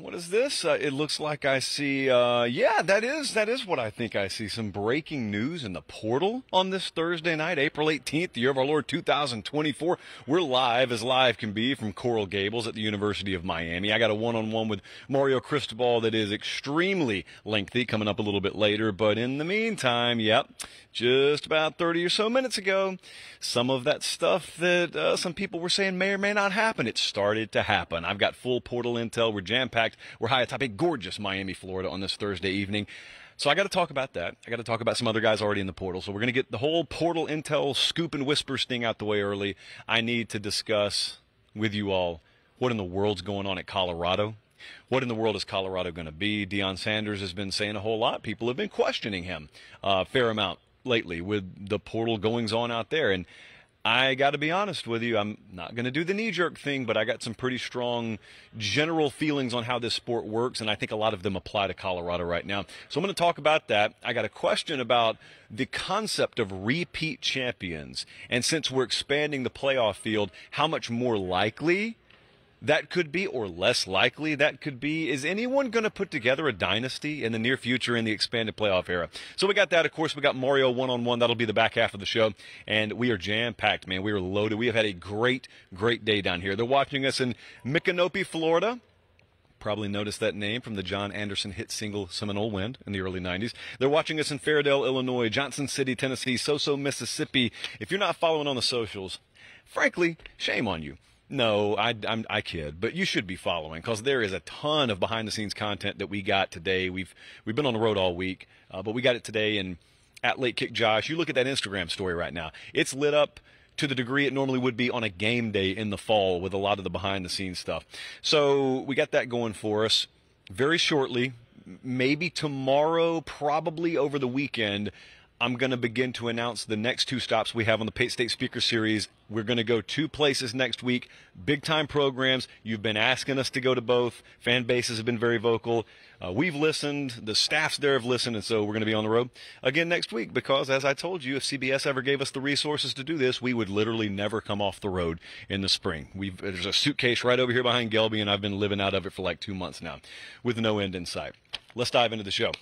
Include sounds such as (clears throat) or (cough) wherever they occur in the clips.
what is this? Uh, it looks like I see. Uh, yeah, that is that is what I think I see. Some breaking news in the portal on this Thursday night, April 18th, the year of our Lord 2024. We're live as live can be from Coral Gables at the University of Miami. I got a one-on-one with Mario Cristobal that is extremely lengthy, coming up a little bit later. But in the meantime, yep, just about 30 or so minutes ago, some of that stuff that uh, some people were saying may or may not happen, it started to happen. I've got full portal intel. We're jam-packed. We're high atop a gorgeous Miami, Florida on this Thursday evening. So I got to talk about that. I got to talk about some other guys already in the portal. So we're going to get the whole portal intel scoop and whisper sting out the way early. I need to discuss with you all what in the world's going on at Colorado. What in the world is Colorado going to be? Deion Sanders has been saying a whole lot. People have been questioning him a uh, fair amount lately with the portal goings on out there. And I got to be honest with you. I'm not going to do the knee jerk thing, but I got some pretty strong general feelings on how this sport works, and I think a lot of them apply to Colorado right now. So I'm going to talk about that. I got a question about the concept of repeat champions. And since we're expanding the playoff field, how much more likely that could be, or less likely that could be. Is anyone going to put together a dynasty in the near future in the expanded playoff era? So we got that. Of course, we got Mario one on one. That'll be the back half of the show. And we are jam packed, man. We are loaded. We have had a great, great day down here. They're watching us in Micanopy, Florida. Probably noticed that name from the John Anderson hit single Seminole Wind in the early 90s. They're watching us in Fairdale, Illinois, Johnson City, Tennessee, Soso, Mississippi. If you're not following on the socials, frankly, shame on you. No, I, I'm, I kid, but you should be following because there is a ton of behind the scenes content that we got today. We've we've been on the road all week, uh, but we got it today. And at Late Kick Josh, you look at that Instagram story right now; it's lit up to the degree it normally would be on a game day in the fall with a lot of the behind the scenes stuff. So we got that going for us. Very shortly, maybe tomorrow, probably over the weekend. I'm going to begin to announce the next two stops we have on the Pate State Speaker Series. We're going to go two places next week, big time programs. You've been asking us to go to both. Fan bases have been very vocal. Uh, we've listened. The staffs there have listened, and so we're going to be on the road again next week because, as I told you, if CBS ever gave us the resources to do this, we would literally never come off the road in the spring. We've, there's a suitcase right over here behind Gelby, and I've been living out of it for like two months now with no end in sight. Let's dive into the show.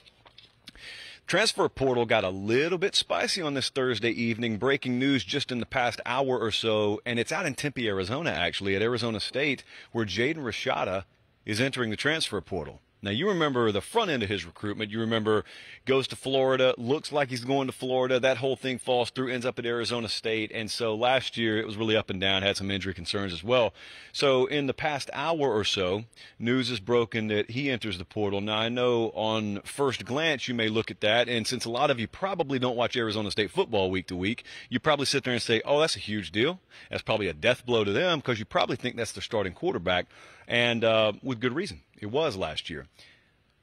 Transfer portal got a little bit spicy on this Thursday evening. Breaking news just in the past hour or so, and it's out in Tempe, Arizona, actually, at Arizona State, where Jaden Rashada is entering the transfer portal. Now, you remember the front end of his recruitment. You remember goes to Florida, looks like he's going to Florida. That whole thing falls through, ends up at Arizona State. And so last year it was really up and down, had some injury concerns as well. So in the past hour or so, news is broken that he enters the portal. Now, I know on first glance you may look at that. And since a lot of you probably don't watch Arizona State football week to week, you probably sit there and say, oh, that's a huge deal. That's probably a death blow to them because you probably think that's their starting quarterback. And uh, with good reason. It was last year.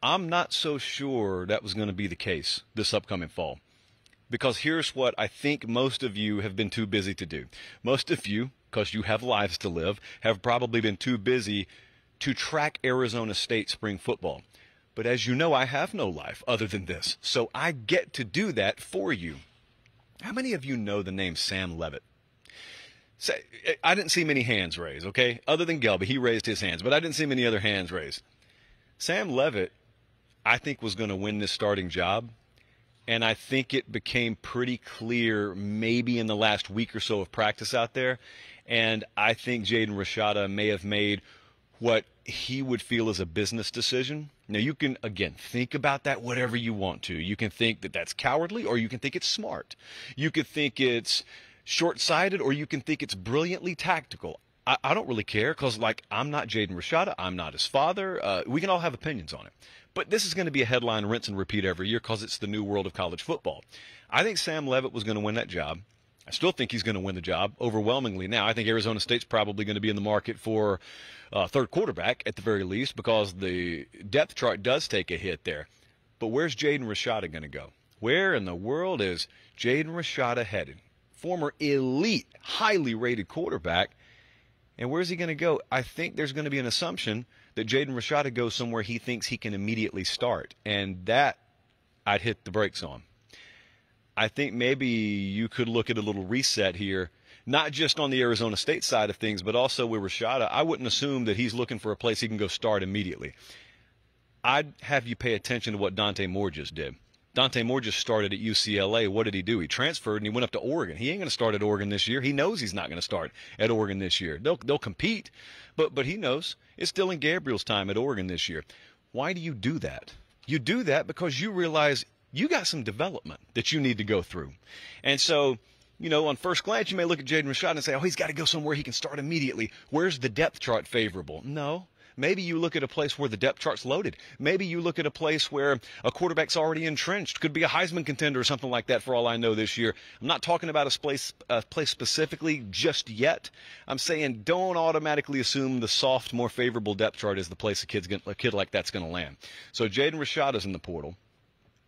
I'm not so sure that was going to be the case this upcoming fall. Because here's what I think most of you have been too busy to do. Most of you, because you have lives to live, have probably been too busy to track Arizona State spring football. But as you know, I have no life other than this. So I get to do that for you. How many of you know the name Sam Leavitt? Say, I didn't see many hands raised, okay? Other than Gelby, he raised his hands, but I didn't see many other hands raised. Sam Leavitt, I think, was going to win this starting job. And I think it became pretty clear maybe in the last week or so of practice out there. And I think Jaden Rashada may have made what he would feel is a business decision. Now, you can, again, think about that whatever you want to. You can think that that's cowardly or you can think it's smart. You could think it's short sighted or you can think it's brilliantly tactical. I, I don't really care because, like, I'm not Jaden Rashada. I'm not his father. Uh, we can all have opinions on it. But this is going to be a headline rinse and repeat every year because it's the new world of college football. I think Sam Leavitt was going to win that job. I still think he's going to win the job overwhelmingly now. I think Arizona State's probably going to be in the market for uh, third quarterback at the very least because the depth chart does take a hit there. But where's Jaden Rashada going to go? Where in the world is Jaden Rashada headed? Former elite, highly rated quarterback and where's he going to go? I think there's going to be an assumption that Jaden Rashada goes somewhere he thinks he can immediately start. And that I'd hit the brakes on. I think maybe you could look at a little reset here, not just on the Arizona State side of things, but also with Rashada. I wouldn't assume that he's looking for a place he can go start immediately. I'd have you pay attention to what Dante Moore just did. Dante Moore just started at UCLA. What did he do? He transferred and he went up to Oregon. He ain't going to start at Oregon this year. He knows he's not going to start at Oregon this year. They'll they'll compete, but but he knows it's Dillon Gabriel's time at Oregon this year. Why do you do that? You do that because you realize you got some development that you need to go through, and so you know, on first glance, you may look at Jaden Rashad and say, oh, he's got to go somewhere he can start immediately. Where's the depth chart favorable? No. Maybe you look at a place where the depth chart's loaded. Maybe you look at a place where a quarterback's already entrenched. Could be a Heisman contender or something like that for all I know this year. I'm not talking about a place, a place specifically just yet. I'm saying don't automatically assume the soft, more favorable depth chart is the place a, kid's gonna, a kid like that's going to land. So Jaden Rashad is in the portal.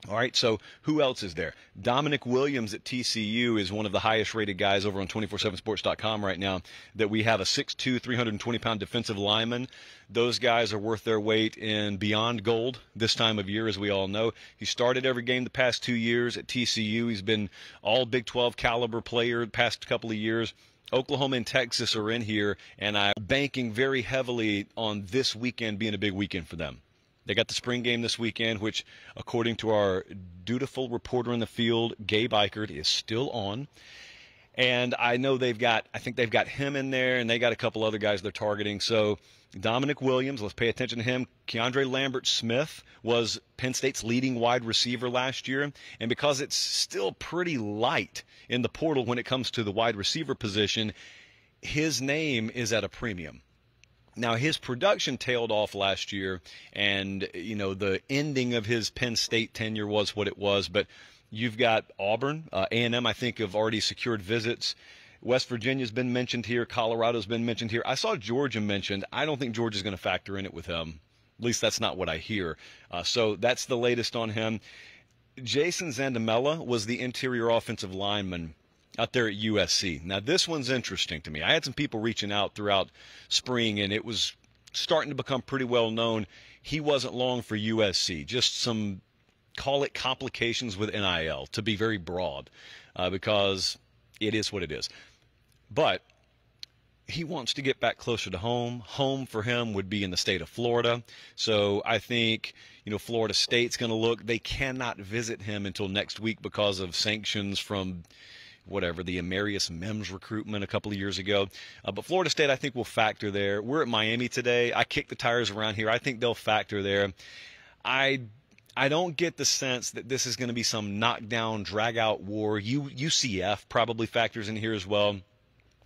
All right, so who else is there? Dominic Williams at TCU is one of the highest rated guys over on 247sports.com right now that we have a 6'2, 320 pound defensive lineman. Those guys are worth their weight in beyond gold this time of year, as we all know. He started every game the past two years at TCU. He's been all Big 12 caliber player the past couple of years. Oklahoma and Texas are in here, and I'm banking very heavily on this weekend being a big weekend for them. They got the spring game this weekend, which, according to our dutiful reporter in the field, Gabe Ikard, is still on. And I know they've got, I think they've got him in there, and they got a couple other guys they're targeting. So Dominic Williams, let's pay attention to him. Keandre Lambert Smith was Penn State's leading wide receiver last year. And because it's still pretty light in the portal when it comes to the wide receiver position, his name is at a premium. Now his production tailed off last year, and you know the ending of his Penn State tenure was what it was. But you've got Auburn, uh, A&M. I think have already secured visits. West Virginia's been mentioned here. Colorado's been mentioned here. I saw Georgia mentioned. I don't think Georgia's going to factor in it with him. At least that's not what I hear. Uh, so that's the latest on him. Jason Zandamela was the interior offensive lineman out there at USC. Now, this one's interesting to me. I had some people reaching out throughout spring, and it was starting to become pretty well known. He wasn't long for USC, just some call it complications with NIL to be very broad, uh, because it is what it is. But he wants to get back closer to home. Home for him would be in the state of Florida. So I think, you know, Florida State's going to look. They cannot visit him until next week because of sanctions from whatever the Amarius Mims recruitment a couple of years ago. Uh, but Florida State, I think, will factor there. We're at Miami today. I kick the tires around here. I think they'll factor there. I I don't get the sense that this is going to be some knockdown, drag out war. U, UCF probably factors in here as well.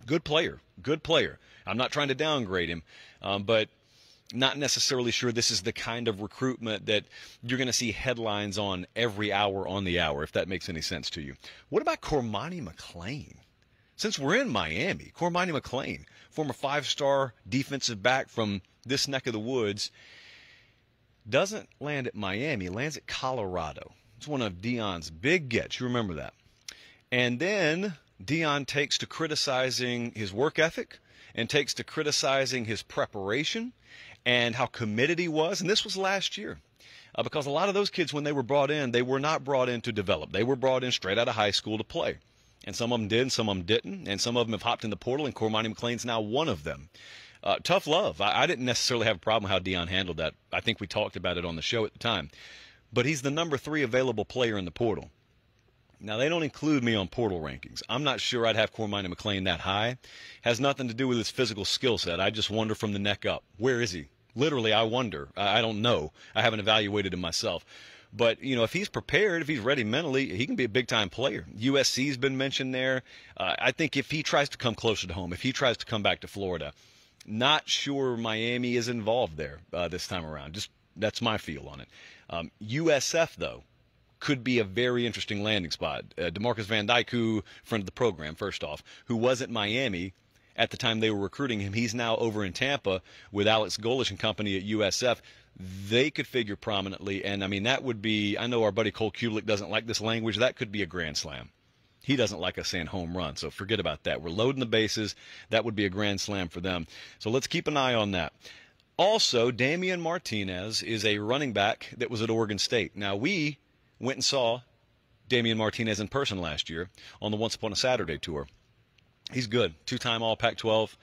Good player, good player. I'm not trying to downgrade him, um, but not necessarily sure this is the kind of recruitment that you're going to see headlines on every hour on the hour, if that makes any sense to you. What about Cormani McClain? Since we're in Miami, Cormani McClain, former five star defensive back from this neck of the woods, doesn't land at Miami, lands at Colorado. It's one of Deion's big gets. You remember that. And then Deion takes to criticizing his work ethic and takes to criticizing his preparation and how committed he was. And this was last year. Uh, because a lot of those kids, when they were brought in, they were not brought in to develop. They were brought in straight out of high school to play. And some of them did, and some of them didn't. And some of them have hopped in the portal, and Cormani McClain's now one of them. Uh, tough love. I, I, didn't necessarily have a problem how Deion handled that. I think we talked about it on the show at the time. But he's the number three available player in the portal. Now, they don't include me on portal rankings. I'm not sure I'd have Cormani McClain that high. Has nothing to do with his physical skill set. I just wonder from the neck up. Where is he? Literally, I wonder. I don't know. I haven't evaluated him myself. But, you know, if he's prepared, if he's ready mentally, he can be a big time player. USC's been mentioned there. Uh, I think if he tries to come closer to home, if he tries to come back to Florida, not sure Miami is involved there uh, this time around. Just that's my feel on it. Um, USF, though, could be a very interesting landing spot. Uh, Demarcus Van Dyke, who, friend of the program, first off, who was at Miami at the time they were recruiting him. He's now over in Tampa with Alex Golesh and company at USF. They could figure prominently, and I mean that would be. I know our buddy Cole Cubelic doesn't like this language. That could be a grand slam. He doesn't like us saying home run, so forget about that. We're loading the bases. That would be a grand slam for them. So let's keep an eye on that. Also, Damian Martinez is a running back that was at Oregon State. Now we went and saw Damian Martinez in person last year on the Once Upon a Saturday tour he's good. Two time All Pac 12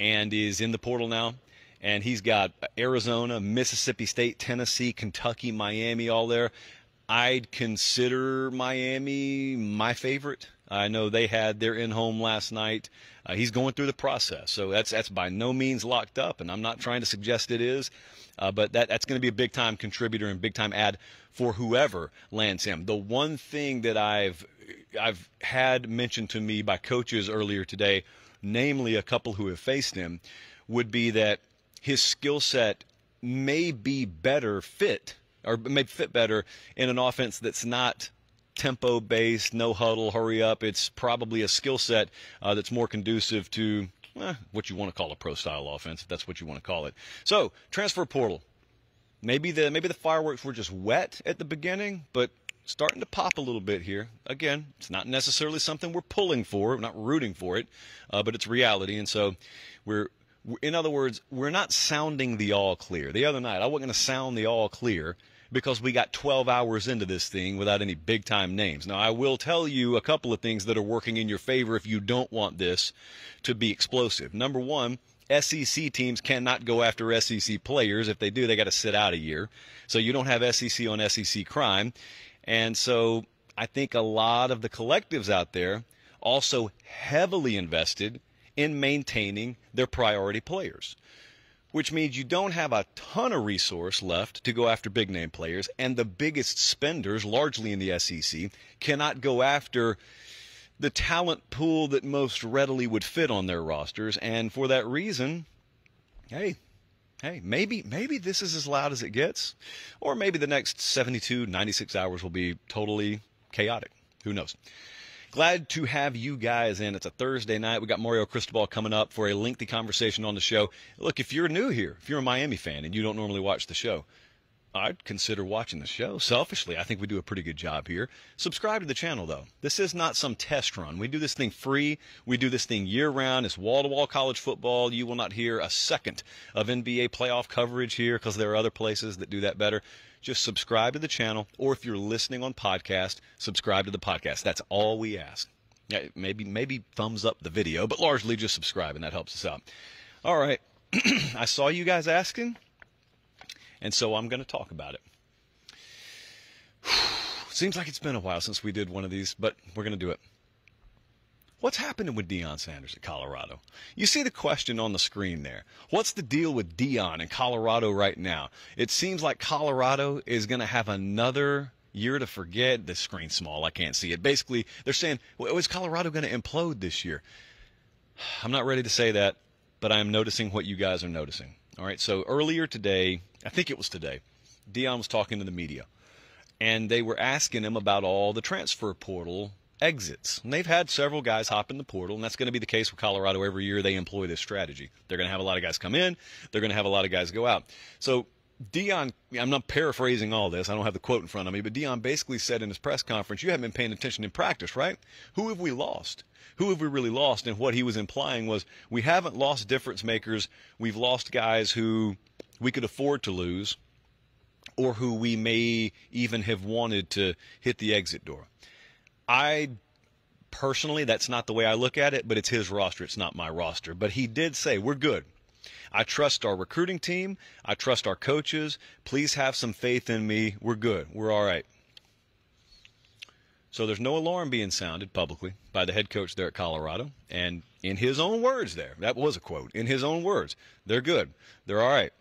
and is in the portal now. and he's got Arizona, Mississippi State, Tennessee, Kentucky, Miami all there. I'd consider Miami my favorite. I know they had their in home last night. Uh, he's going through the process, so that's that's by no means locked up, and I'm not trying to suggest it is, uh, but that that's going to be a big time contributor and big time ad for whoever lands him. The one thing that I've I've had mentioned to me by coaches earlier today, namely a couple who have faced him, would be that his skill set may be better fit or may fit better in an offense that's not tempo based, no huddle, hurry up. It's probably a skill set uh, that's more conducive to eh, what you want to call a pro style offense, if that's what you want to call it. So, transfer portal. Maybe the maybe the fireworks were just wet at the beginning, but starting to pop a little bit here. Again, it's not necessarily something we're pulling for, we're not rooting for it, uh, but it's reality. And so, we're in other words, we're not sounding the all clear. The other night, I wasn't going to sound the all clear because we got 12 hours into this thing without any big time names. Now, I will tell you a couple of things that are working in your favor if you don't want this to be explosive. Number one, SEC teams cannot go after SEC players. If they do, they got to sit out a year. So you don't have SEC on SEC crime. And so I think a lot of the collectives out there also heavily invested in maintaining their priority players which means you don't have a ton of resource left to go after big name players, and the biggest spenders, largely in the SEC, cannot go after the talent pool that most readily would fit on their rosters. And for that reason, hey, hey, maybe maybe this is as loud as it gets, or maybe the next 72, 96 hours will be totally chaotic. Who knows? Glad to have you guys in. It's a Thursday night. We got Mario Cristobal coming up for a lengthy conversation on the show. Look, if you're new here, if you're a Miami fan and you don't normally watch the show, I'd consider watching the show. Selfishly, I think we do a pretty good job here. Subscribe to the channel, though. This is not some test run. We do this thing free. We do this thing year round. It's wall to wall college football. You will not hear a second of NBA playoff coverage here because there are other places that do that better just subscribe to the channel, or if you're listening on podcast, subscribe to the podcast. That's all we ask. Maybe maybe thumbs up the video, but largely just subscribe, and that helps us out. All right, (clears throat) I saw you guys asking, and so I'm going to talk about it. (sighs) Seems like it's been a while since we did one of these, but we're going to do it. What's happening with Deion Sanders at Colorado? You see the question on the screen there. What's the deal with Deion in Colorado right now? It seems like Colorado is going to have another year to forget. The screen's small. I can't see it. Basically, they're saying, well, is Colorado going to implode this year? (sighs) I'm not ready to say that, but I am noticing what you guys are noticing. All right. So earlier today, I think it was today, Deion was talking to the media, and they were asking him about all the transfer portal exits. And they've had several guys hop in the portal, and that's going to be the case with Colorado every year they employ this strategy. They're going to have a lot of guys come in, they're going to have a lot of guys go out. So Deion, I'm not paraphrasing all this. I don't have the quote in front of me, but Deion basically said in his press conference, "You haven't been paying attention in practice, right? Who have we lost? Who have we really lost?" And what he was implying was, we haven't lost difference makers. We've lost guys who we could afford to lose, or who we may even have wanted to hit the exit door. I personally, that's not the way I look at it, but it's his roster. It's not my roster. But he did say, we're good. I trust our recruiting team. I trust our coaches. Please have some faith in me. We're good. We're all right. So there's no alarm being sounded publicly by the head coach there at Colorado. And in his own words, there, that was a quote, in his own words, they're good. They're all right.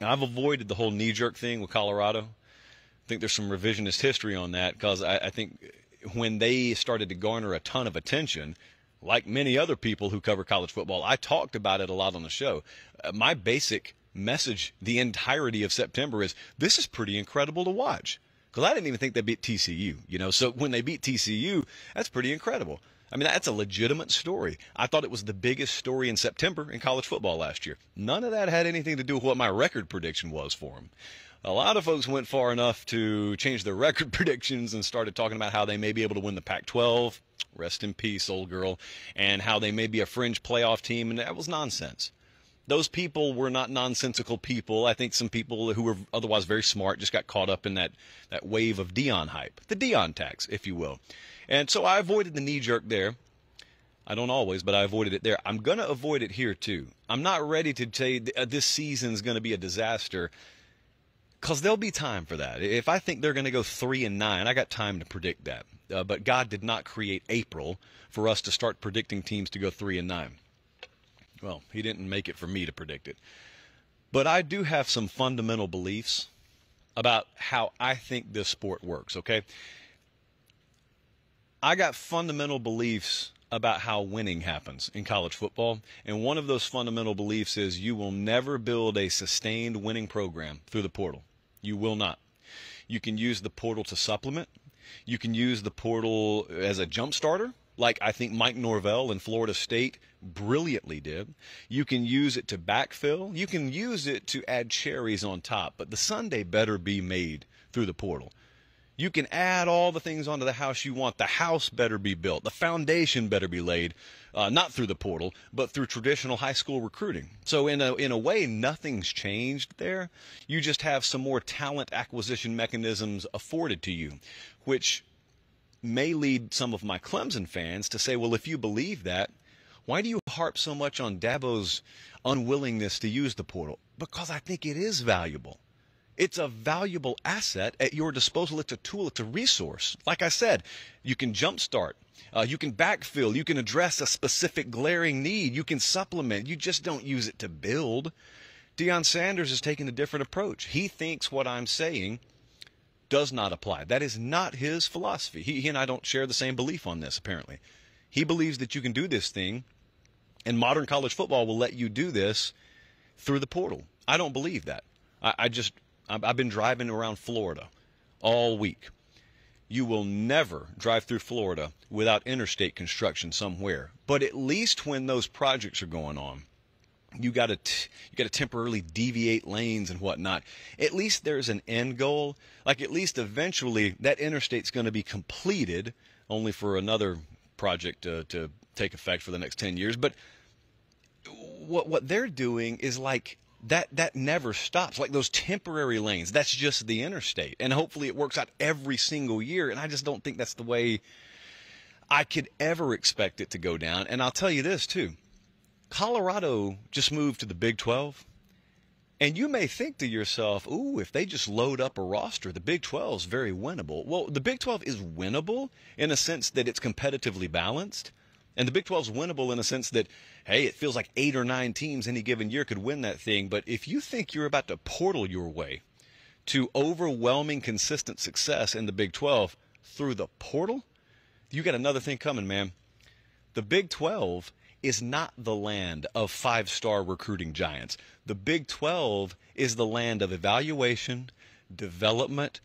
I've avoided the whole knee jerk thing with Colorado. I think there's some revisionist history on that because I, I think when they started to garner a ton of attention, like many other people who cover college football, I talked about it a lot on the show. Uh, my basic message the entirety of September is this is pretty incredible to watch. Because I didn't even think they beat TCU, you know. So when they beat TCU, that's pretty incredible. I mean, that's a legitimate story. I thought it was the biggest story in September in college football last year. None of that had anything to do with what my record prediction was for them a lot of folks went far enough to change their (laughs) record predictions and started talking about how they may be able to win the Pac 12. Rest in peace, old girl. And how they may be a fringe playoff team. And that was nonsense. Those people were not nonsensical people. I think some people who were otherwise very smart just got caught up in that, that wave of Deion hype, the Deion tax, if you will. And so I avoided the knee jerk there. I don't always, but I avoided it there. I'm going to avoid it here too. I'm not ready to say uh, this season is going to be a disaster because there'll be time for that. If I think they're going to go three and nine, I got time to predict that. Uh, but God did not create April for us to start predicting teams to go three and nine. Well, He didn't make it for me to predict it. But I do have some fundamental beliefs about how I think this sport works, okay? I got fundamental beliefs about how winning happens in college football. And one of those fundamental beliefs is you will never build a sustained winning program through the portal. You will not. You can use the portal to supplement. You can use the portal as a jump starter, like I think Mike Norvell in Florida State brilliantly did. You can use it to backfill. You can use it to add cherries on top. But the sundae better be made through the portal. You can add all the things onto the house you want. The house better be built. The foundation better be laid, uh, not through the portal, but through traditional high school recruiting. So in a in a way, nothing's changed there. You just have some more talent acquisition mechanisms afforded to you, which may lead some of my Clemson fans to say, well, if you believe that, why do you harp so much on Dabo's unwillingness to use the portal? Because I think it is valuable. It's a valuable asset at your disposal. It's a tool, it's a resource. Like I said, you can jumpstart, uh, you can backfill, you can address a specific glaring need, you can supplement. You just don't use it to build. Deion Sanders is taking a different approach. He thinks what I'm saying does not apply. That is not his philosophy. He, he and I don't share the same belief on this, apparently. He believes that you can do this thing, and modern college football will let you do this through the portal. I don't believe that. I, I just I've been driving around Florida all week. You will never drive through Florida without interstate construction somewhere. But at least when those projects are going on, you got to you got to temporarily deviate lanes and whatnot. At least there's an end goal. Like at least eventually that interstate's going to be completed, only for another project to, to take effect for the next ten years. But what what they're doing is like that that never stops. Like those temporary lanes that's just the interstate. And hopefully it works out every single year. And i just don't think that's the way i could ever expect it to go down. And i'll tell you this too. Colorado just moved to the big 12 and you may think to yourself ooh if they just load up a roster the big 12 is very winnable. Well the big 12 is winnable in a sense that it's competitively balanced. And the Big 12 is winnable in a sense that, hey, it feels like eight or nine teams any given year could win that thing. But if you think you're about to portal your way to overwhelming consistent success in the Big 12 through the portal, you got another thing coming, man. The Big 12 is not the land of five star recruiting giants. The Big 12 is the land of evaluation, development,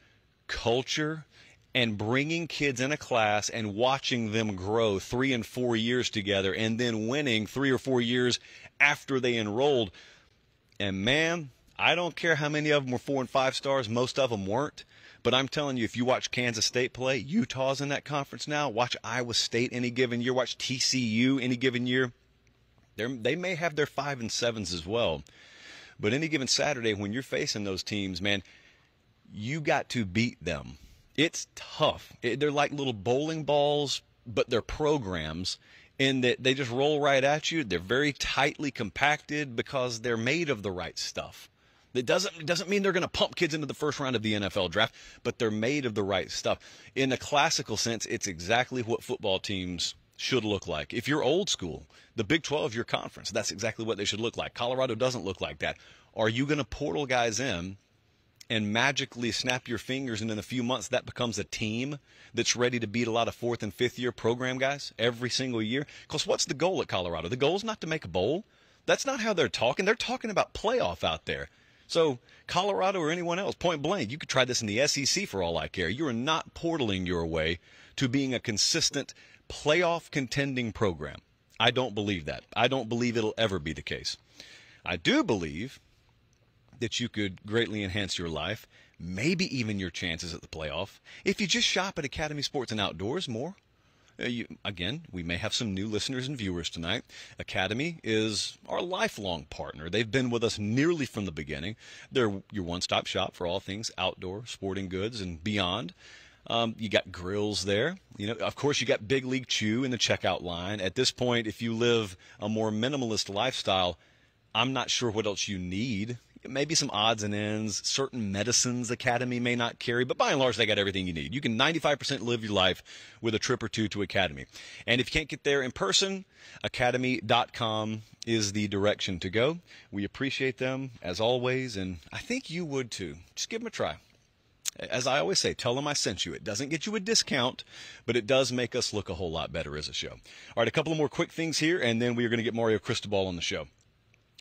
culture, and bringing kids in a class and watching them grow three and four years together and then winning three or four years after they enrolled. And man, I don't care how many of them were four and five stars, most of them weren't. But I'm telling you, if you watch Kansas State play, Utah's in that conference now. Watch Iowa State any given year. Watch TCU any given year. They're, they may have their five and sevens as well. But any given Saturday, when you're facing those teams, man, you got to beat them it's tough. It, they're like little bowling balls, but they're programs in that they just roll right at you. They're very tightly compacted because they're made of the right stuff. It doesn't doesn't mean they're going to pump kids into the first round of the NFL draft, but they're made of the right stuff. In a classical sense, it's exactly what football teams should look like. If you're old school, the Big 12 your conference. That's exactly what they should look like. Colorado doesn't look like that. Are you going to portal guys in and magically snap your fingers and in a few months that becomes a team that's ready to beat a lot of fourth and fifth year program guys every single year. Because what's the goal at colorado? The goal is not to make a bowl. That's not how they're talking. They're talking about playoff out there. So colorado or anyone else point blank you could try this in the sec for all i care. You are not portaling your way to being a consistent playoff contending program. I don't believe that. I don't believe it'll ever be the case. I do believe that you could greatly enhance your life, maybe even your chances at the playoff, if you just shop at Academy Sports and Outdoors more. Uh, you, again, we may have some new listeners and viewers tonight. Academy is our lifelong partner. They've been with us nearly from the beginning. They're your one stop shop for all things outdoor, sporting goods, and beyond. Um, you got grills there. You know, of course, you got Big League Chew in the checkout line. At this point, if you live a more minimalist lifestyle, I'm not sure what else you need. Maybe some odds and ends. Certain medicines Academy may not carry, but by and large, they got everything you need. You can 95% live your life with a trip or two to Academy. And if you can't get there in person, academy.com is the direction to go. We appreciate them as always, and I think you would too. Just give them a try as I always say, tell them I sent you. It doesn't get you a discount, but it does make us look a whole lot better as a show. All right, a couple of more quick things here, and then we are going to get Mario Cristobal on the show.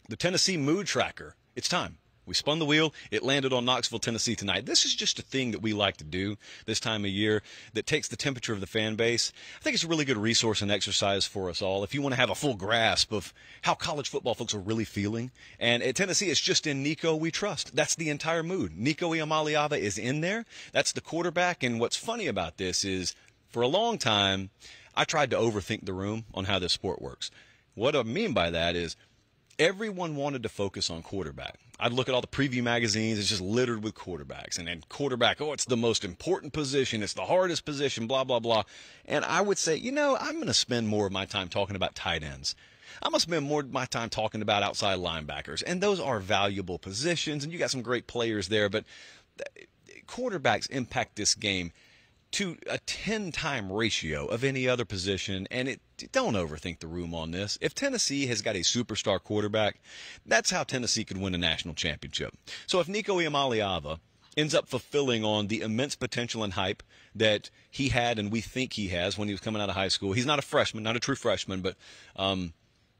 The Tennessee Mood Tracker. It's time. We spun the wheel. It landed on Knoxville, Tennessee tonight. This is just a thing that we like to do this time of year that takes the temperature of the fan base. I think it's a really good resource and exercise for us all. If you want to have a full grasp of how college football folks are really feeling. And at Tennessee, it's just in Nico we trust. That's the entire mood. Nico Iamaleava is in there. That's the quarterback. And what's funny about this is for a long time, I tried to overthink the room on how this sport works. What I mean by that is everyone wanted to focus on quarterback. I'd look at all the preview magazines, it's just littered with quarterbacks. And then quarterback, oh, it's the most important position, it's the hardest position, blah, blah, blah. And I would say, you know, I'm going to spend more of my time talking about tight ends. I'm going to spend more of my time talking about outside linebackers. And those are valuable positions, and you got some great players there, but uh, quarterbacks impact this game to a 10 time ratio of any other position. And it don't overthink the room on this. If Tennessee has got a superstar quarterback, that's how Tennessee could win a national championship. So if Nico Iamaleava ends up fulfilling on the immense potential and hype that he had and we think he has when he was coming out of high school, he's not a freshman, not a true freshman, but um,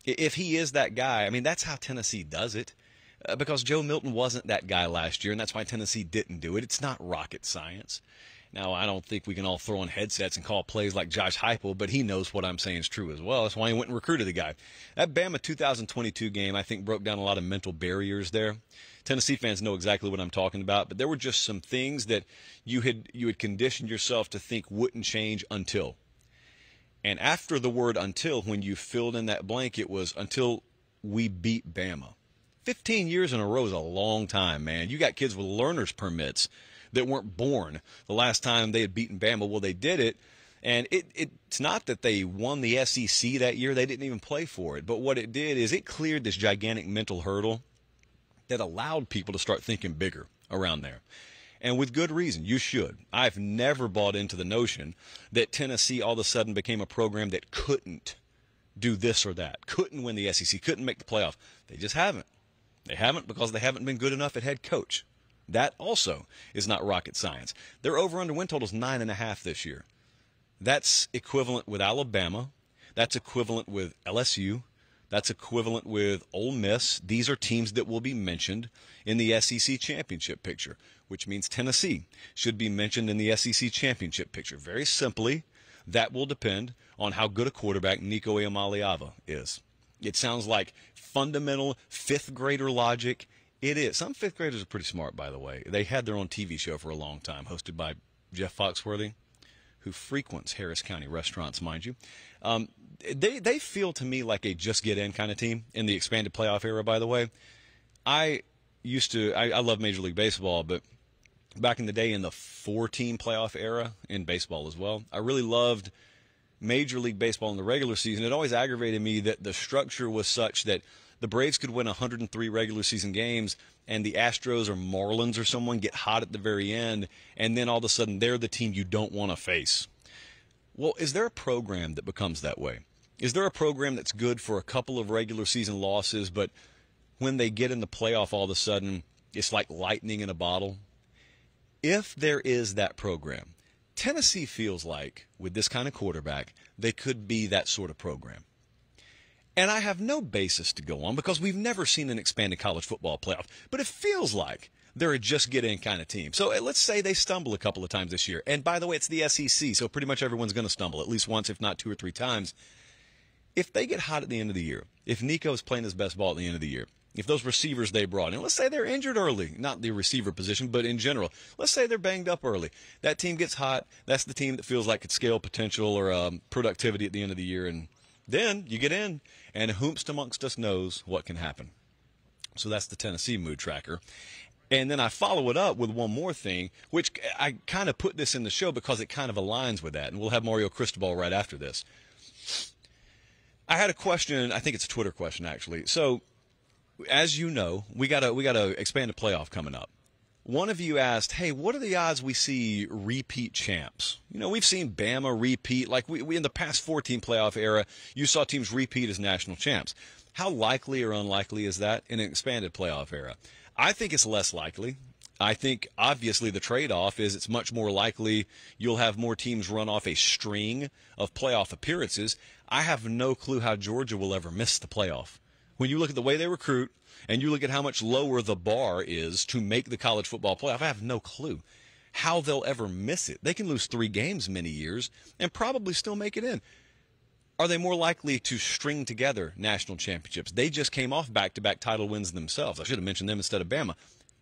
if he is that guy, I mean, that's how Tennessee does it. Uh, because Joe Milton wasn't that guy last year, and that's why Tennessee didn't do it. It's not rocket science. Now, I don't think we can all throw on headsets and call plays like Josh Heupel, but he knows what I'm saying is true as well. That's why he went and recruited the guy. That Bama 2022 game, I think, broke down a lot of mental barriers there. Tennessee fans know exactly what I'm talking about, but there were just some things that you had you had conditioned yourself to think wouldn't change until. And after the word until, when you filled in that blank, it was until we beat Bama. 15 years in a row is a long time, man. You got kids with learner's permits that weren't born the last time they had beaten Bama. Well, they did it. And it, it's not that they won the SEC that year. They didn't even play for it. But what it did is it cleared this gigantic mental hurdle that allowed people to start thinking bigger around there. And with good reason, you should. I've never bought into the notion that Tennessee all of a sudden became a program that couldn't do this or that, couldn't win the SEC, couldn't make the playoff. They just haven't. They haven't because they haven't been good enough at head coach. That also is not rocket science. Their over under win total is nine and a half this year. That's equivalent with Alabama. That's equivalent with LSU. That's equivalent with Ole Miss. These are teams that will be mentioned in the SEC championship picture, which means Tennessee should be mentioned in the SEC championship picture. Very simply, that will depend on how good a quarterback Nico Iamaleava is. It sounds like fundamental fifth grader logic it is. Some fifth graders are pretty smart, by the way. They had their own TV show for a long time, hosted by Jeff Foxworthy, who frequents Harris County restaurants, mind you. Um, they they feel to me like a just get in kind of team in the expanded playoff era. By the way, I used to I, I love Major League Baseball, but back in the day in the four team playoff era in baseball as well, I really loved Major League Baseball in the regular season. It always aggravated me that the structure was such that the Braves could win 103 regular season games and the Astros or Marlins or someone get hot at the very end, and then all of a sudden they're the team you don't want to face. Well, is there a program that becomes that way? Is there a program that's good for a couple of regular season losses, but when they get in the playoff, all of a sudden it's like lightning in a bottle? If there is that program, Tennessee feels like with this kind of quarterback, they could be that sort of program. And I have no basis to go on because we've never seen an expanded college football playoff. But it feels like they're a just get in kind of team. So uh, let's say they stumble a couple of times this year. And by the way, it's the SEC, so pretty much everyone's going to stumble at least once, if not two or three times. If they get hot at the end of the year, if Nico is playing his best ball at the end of the year, if those receivers they brought in, let's say they're injured early, not the receiver position, but in general, let's say they're banged up early. That team gets hot. That's the team that feels like it's scale potential or um, productivity at the end of the year, and then you get in, and whomst amongst us knows what can happen. So that's the Tennessee mood tracker. And then I follow it up with one more thing, which I kind of put this in the show because it kind of aligns with that. And we'll have Mario Cristobal right after this. I had a question. I think it's a Twitter question, actually. So, as you know, we got a we got a expanded playoff coming up. One of you asked, "Hey, what are the odds we see repeat champs?" You know, we've seen Bama repeat. Like we, we in the past 14 playoff era, you saw teams repeat as national champs. How likely or unlikely is that in an expanded playoff era? I think it's less likely. I think obviously the trade off is it's much more likely you'll have more teams run off a string of playoff appearances. I have no clue how Georgia will ever miss the playoff. When you look at the way they recruit and you look at how much lower the bar is to make the college football playoff, I have no clue how they'll ever miss it. They can lose three games many years and probably still make it in. Are they more likely to string together national championships? They just came off back to back title wins themselves. I should have mentioned them instead of Bama.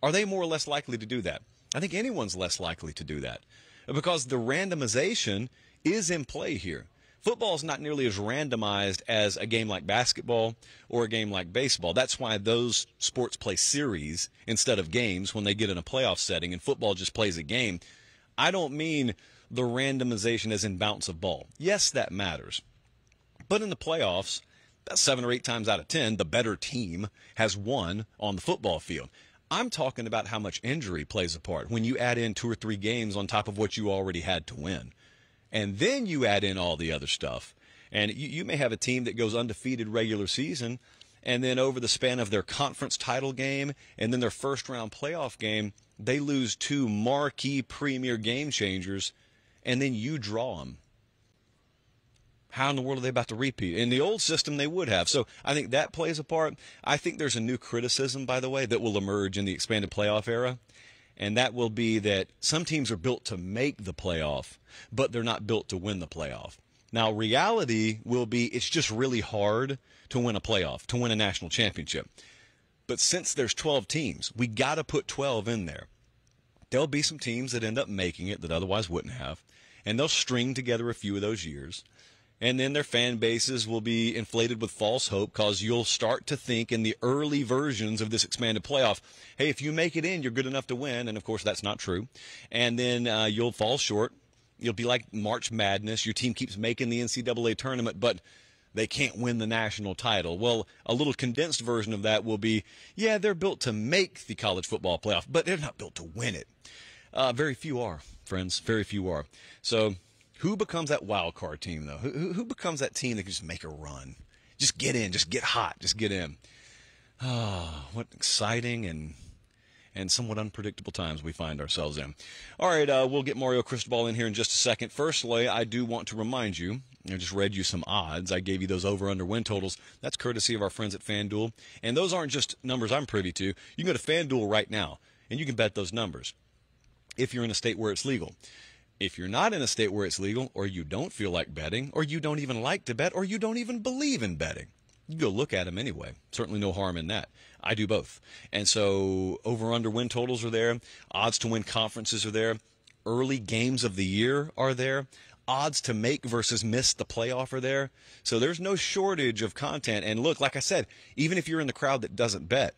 Are they more or less likely to do that? I think anyone's less likely to do that because the randomization is in play here. Football is not nearly as randomized as a game like basketball or a game like baseball. That's why those sports play series instead of games when they get in a playoff setting, and football just plays a game. I don't mean the randomization as in bounce of ball. Yes, that matters. But in the playoffs, about seven or eight times out of ten, the better team has won on the football field. I'm talking about how much injury plays a part when you add in two or three games on top of what you already had to win. And then you add in all the other stuff. And you, you may have a team that goes undefeated regular season, and then over the span of their conference title game and then their first round playoff game, they lose two marquee premier game changers, and then you draw them how in the world are they about to repeat? In the old system, they would have. So I think that plays a part. I think there's a new criticism, by the way, that will emerge in the expanded playoff era. And that will be that some teams are built to make the playoff, but they're not built to win the playoff. Now, reality will be it's just really hard to win a playoff, to win a national championship. But since there's 12 teams, we got to put 12 in there. There'll be some teams that end up making it that otherwise wouldn't have, and they'll string together a few of those years and then their fan bases will be inflated with false hope because you'll start to think in the early versions of this expanded playoff, hey, if you make it in, you're good enough to win. And of course, that's not true. And then uh, you'll fall short. You'll be like March Madness. Your team keeps making the NCAA tournament, but they can't win the national title. Well, a little condensed version of that will be, yeah, they're built to make the college football playoff, but they're not built to win it. Uh, very few are, friends. Very few are. So who becomes that wild card team, though? Who, who becomes that team that can just make a run? Just get in, just get hot, just get in. Ah, oh, what exciting and and somewhat unpredictable times we find ourselves in. All right, uh, we'll get Mario Cristobal in here in just a second. Firstly, I do want to remind you, I just read you some odds. I gave you those over under win totals. That's courtesy of our friends at FanDuel. And those aren't just numbers I'm privy to. You can go to FanDuel right now and you can bet those numbers if you're in a state where it's legal. If you're not in a state where it's legal, or you don't feel like betting, or you don't even like to bet, or you don't even believe in betting, you go look at them anyway. Certainly no harm in that. I do both. And so over under win totals are there, odds to win conferences are there, early games of the year are there, odds to make versus miss the playoff are there. So there's no shortage of content. And look, like I said, even if you're in the crowd that doesn't bet,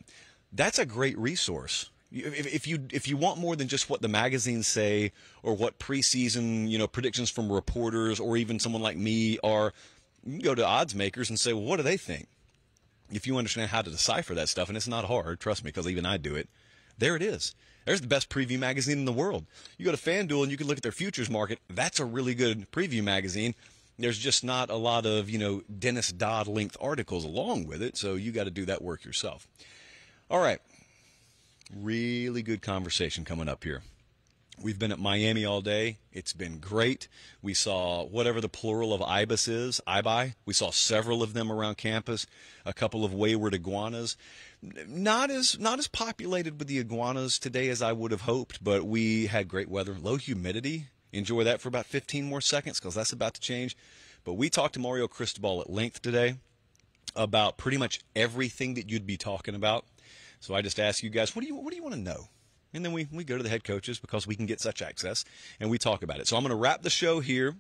that's a great resource if, if you if you want more than just what the magazines say or what preseason you know predictions from reporters or even someone like me are, go to odds makers and say, well, what do they think? If you understand how to decipher that stuff, and it's not hard, trust me, because even I do it. There it is. There's the best preview magazine in the world. You go to FanDuel and you can look at their futures market. That's a really good preview magazine. There's just not a lot of, you know, Dennis Dodd length articles along with it, so you got to do that work yourself. All right. Really good conversation coming up here. We've been at Miami all day. It's been great. We saw whatever the plural of ibis is, ibi. We saw several of them around campus. A couple of wayward iguanas. Not as not as populated with the iguanas today as I would have hoped, but we had great weather. Low humidity. Enjoy that for about 15 more seconds because that's about to change. But we talked to Mario Cristobal at length today about pretty much everything that you'd be talking about so I just ask you guys, what do you what do you want to know? And then we, we go to the head coaches because we can get such access and we talk about it. So I'm going to wrap the show here.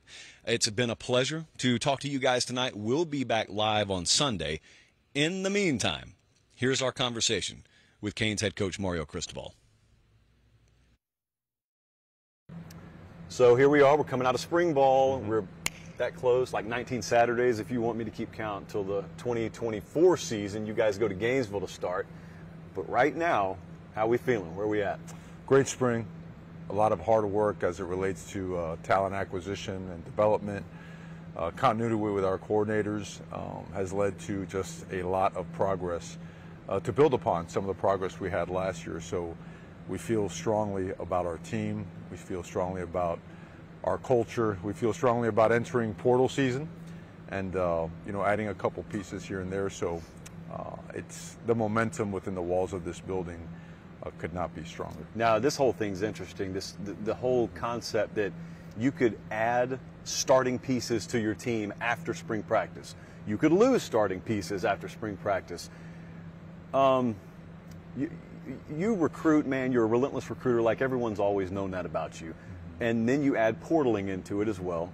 It's been a pleasure to talk to you guys tonight. We'll be back live on Sunday. In the meantime, here's our conversation with Canes' head coach, Mario Cristobal. So here we are. We're coming out of spring ball. Mm-hmm. We're that close, like 19 Saturdays, if you want me to keep count, until the 2024 season. You guys go to Gainesville to start. But right now, how we feeling? Where we at? Great spring. A lot of hard work as it relates to uh, talent acquisition and development. Uh, continuity with our coordinators um, has led to just a lot of progress uh, to build upon some of the progress we had last year. So we feel strongly about our team. We feel strongly about our culture. We feel strongly about entering portal season and, uh, you know, adding a couple pieces here and there. So uh, it's the momentum within the walls of this building uh, could not be stronger. Now, this whole thing's interesting. This the, the whole concept that you could add starting pieces to your team after spring practice. You could lose starting pieces after spring practice. Um, you, you recruit, man, you're a relentless recruiter, like everyone's always known that about you. Mm-hmm. And then you add portaling into it as well.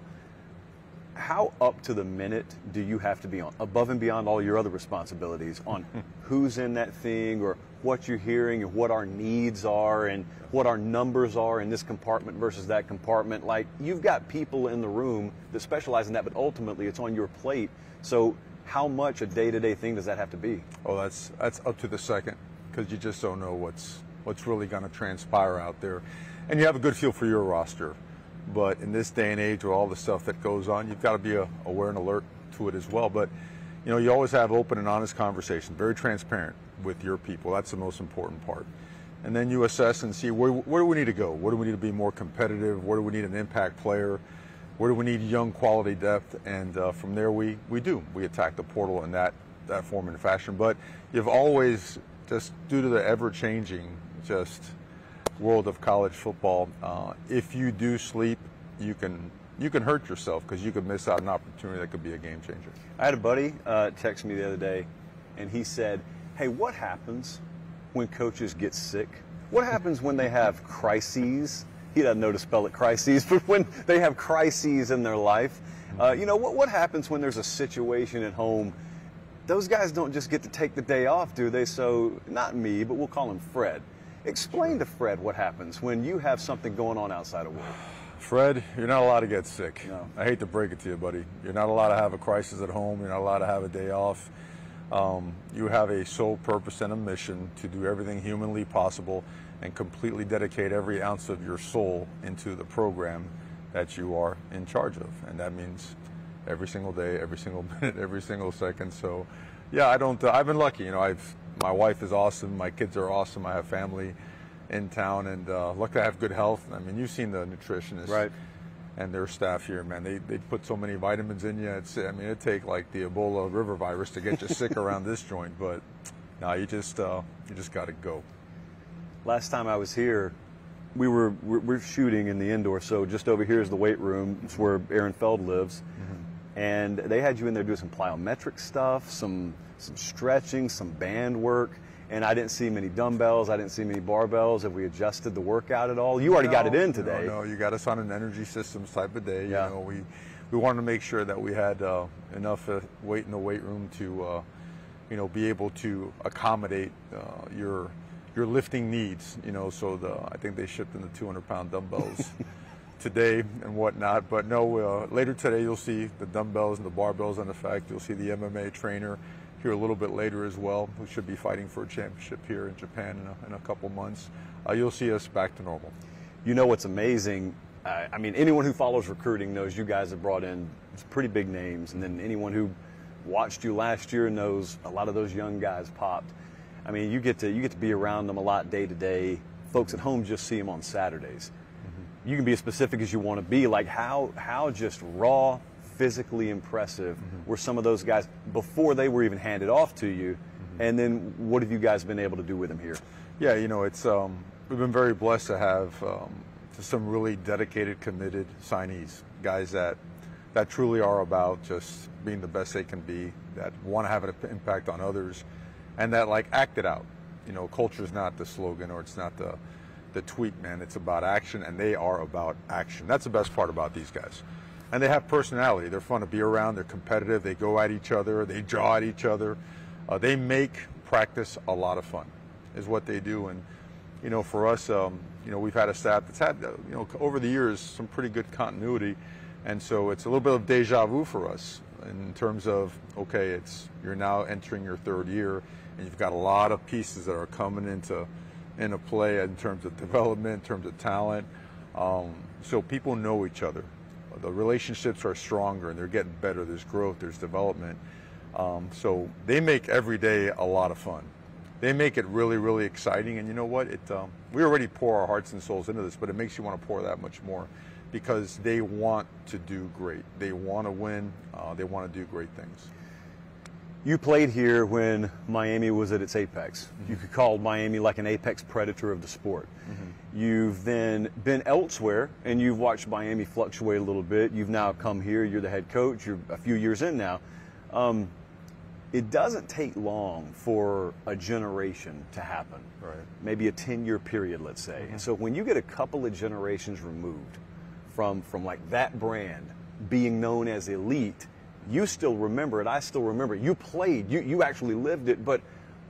How up to the minute do you have to be on, above and beyond all your other responsibilities, on (laughs) who's in that thing or what you're hearing and what our needs are and what our numbers are in this compartment versus that compartment? Like, you've got people in the room that specialize in that, but ultimately it's on your plate. So, how much a day to day thing does that have to be? Oh, that's, that's up to the second because you just don't know what's what's really going to transpire out there, and you have a good feel for your roster. But in this day and age, with all the stuff that goes on, you've got to be aware and alert to it as well. But you know, you always have open and honest conversation, very transparent with your people. That's the most important part. And then you assess and see where, where do we need to go? Where do we need to be more competitive? Where do we need an impact player? Where do we need young quality depth? And uh, from there, we, we do. We attack the portal in that, that form and fashion. But you've always just due to the ever-changing just world of college football, uh, if you do sleep, you can you can hurt yourself because you could miss out an opportunity that could be a game changer. I had a buddy uh, text me the other day, and he said, "Hey, what happens when coaches get sick? What happens when they have crises?" He doesn't know to spell it crises, (laughs) but when they have crises in their life, uh, you know what what happens when there's a situation at home those guys don't just get to take the day off, do they? So, not me, but we'll call him Fred. Explain to Fred what happens when you have something going on outside of work. Fred, you're not allowed to get sick. No. I hate to break it to you, buddy. You're not allowed to have a crisis at home. You're not allowed to have a day off. Um, you have a sole purpose and a mission to do everything humanly possible and completely dedicate every ounce of your soul into the program that you are in charge of. And that means every single day, every single (laughs) minute, every single second. So, yeah, I don't. Uh, I've been lucky. You know, I've my wife is awesome. My kids are awesome. I have family in town, and uh, luckily I have good health. I mean, you've seen the nutritionists, right? And their staff here, man, they they put so many vitamins in you. It's I mean, it take like the Ebola river virus to get you sick (laughs) around this joint, but now you just uh, you just got to go. Last time I was here, we were we're, shooting in the indoor, so just over here is the weight room. It's where Aaron Feld lives. And they had you in there doing some plyometric stuff, some some stretching, some band work, and I didn't see many dumbbells, I didn't see many barbells. Have we adjusted the workout at all? You already no, got it in today. No, no, you got us on an energy systems type of day. Yeah. You know, we we wanted to make sure that we had uh, enough uh, weight in the weight room to, uh, you know, be able to accommodate uh, your your lifting needs. You know, so the I think they shipped in the 200 pound dumbbells. (laughs) today and whatnot. But no, uh, later today you'll see the dumbbells and the barbells in effect. You'll see the MMA trainer here a little bit later as well, who should be fighting for a championship here in Japan in a, in a couple months. Uh, you'll see us back to normal. You know what's amazing? Uh, I mean, anyone who follows recruiting knows you guys have brought in pretty big names, and then anyone who watched you last year knows a lot of those young guys popped. I mean, you get to you get to be around them a lot day to day. Folks at home just see them on Saturdays you can be as specific as you want to be. Like how how just raw, physically impressive mm-hmm. were some of those guys before they were even handed off to you, mm-hmm. and then what have you guys been able to do with them here? Yeah, you know, it's um, we've been very blessed to have um, some really dedicated, committed signees, guys that that truly are about just being the best they can be, that want to have an impact on others, and that like act it out. You know, culture is not the slogan or it's not the the tweet, man. It's about action, and they are about action. That's the best part about these guys. And they have personality. They're fun to be around. They're competitive. They go at each other. They jaw at each other. Uh, they make practice a lot of fun, is what they do. And you know, for us, um, you know, we've had a staff that's had, uh, you know, over the years some pretty good continuity, and so it's a little bit of deja vu for us in terms of okay, it's you're now entering your third year, and you've got a lot of pieces that are coming into into play in terms of development, in terms of talent. Um, so people know each other. The relationships are stronger and they're getting better. There's growth, there's development. Um, so they make every day a lot of fun. They make it really, really exciting. And you know what? It um, we already pour our hearts and souls into this, but it makes you want to pour that much more because they want to do great. They want to win. Uh, they want to do great things. You played here when Miami was at its apex. Mm-hmm. You could call Miami like an apex predator of the sport. Mm-hmm. You've then been elsewhere and you've watched Miami fluctuate a little bit. You've now come here, you're the head coach, you're a few years in now. Um, it doesn't take long for a generation to happen. Right. Maybe a 10 year period, let's say. And so when you get a couple of generations removed from, from like that brand being known as elite, you still remember it. I still remember it. You played, you, you actually lived it, but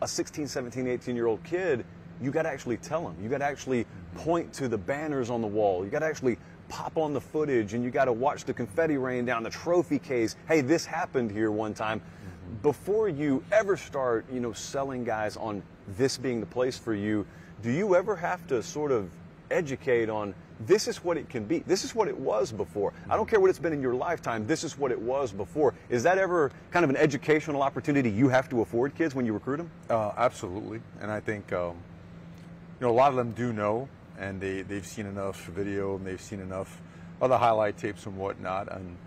a 16, 17, 18 year old kid, you got to actually tell them. You got to actually point to the banners on the wall. You got to actually pop on the footage and you got to watch the confetti rain down the trophy case. Hey, this happened here one time. Mm-hmm. Before you ever start, you know, selling guys on this being the place for you, do you ever have to sort of educate on this is what it can be. This is what it was before. I don't care what it's been in your lifetime. This is what it was before. Is that ever kind of an educational opportunity you have to afford kids when you recruit them? Uh, absolutely, and I think um, you know a lot of them do know, and they they've seen enough video and they've seen enough other highlight tapes and whatnot. And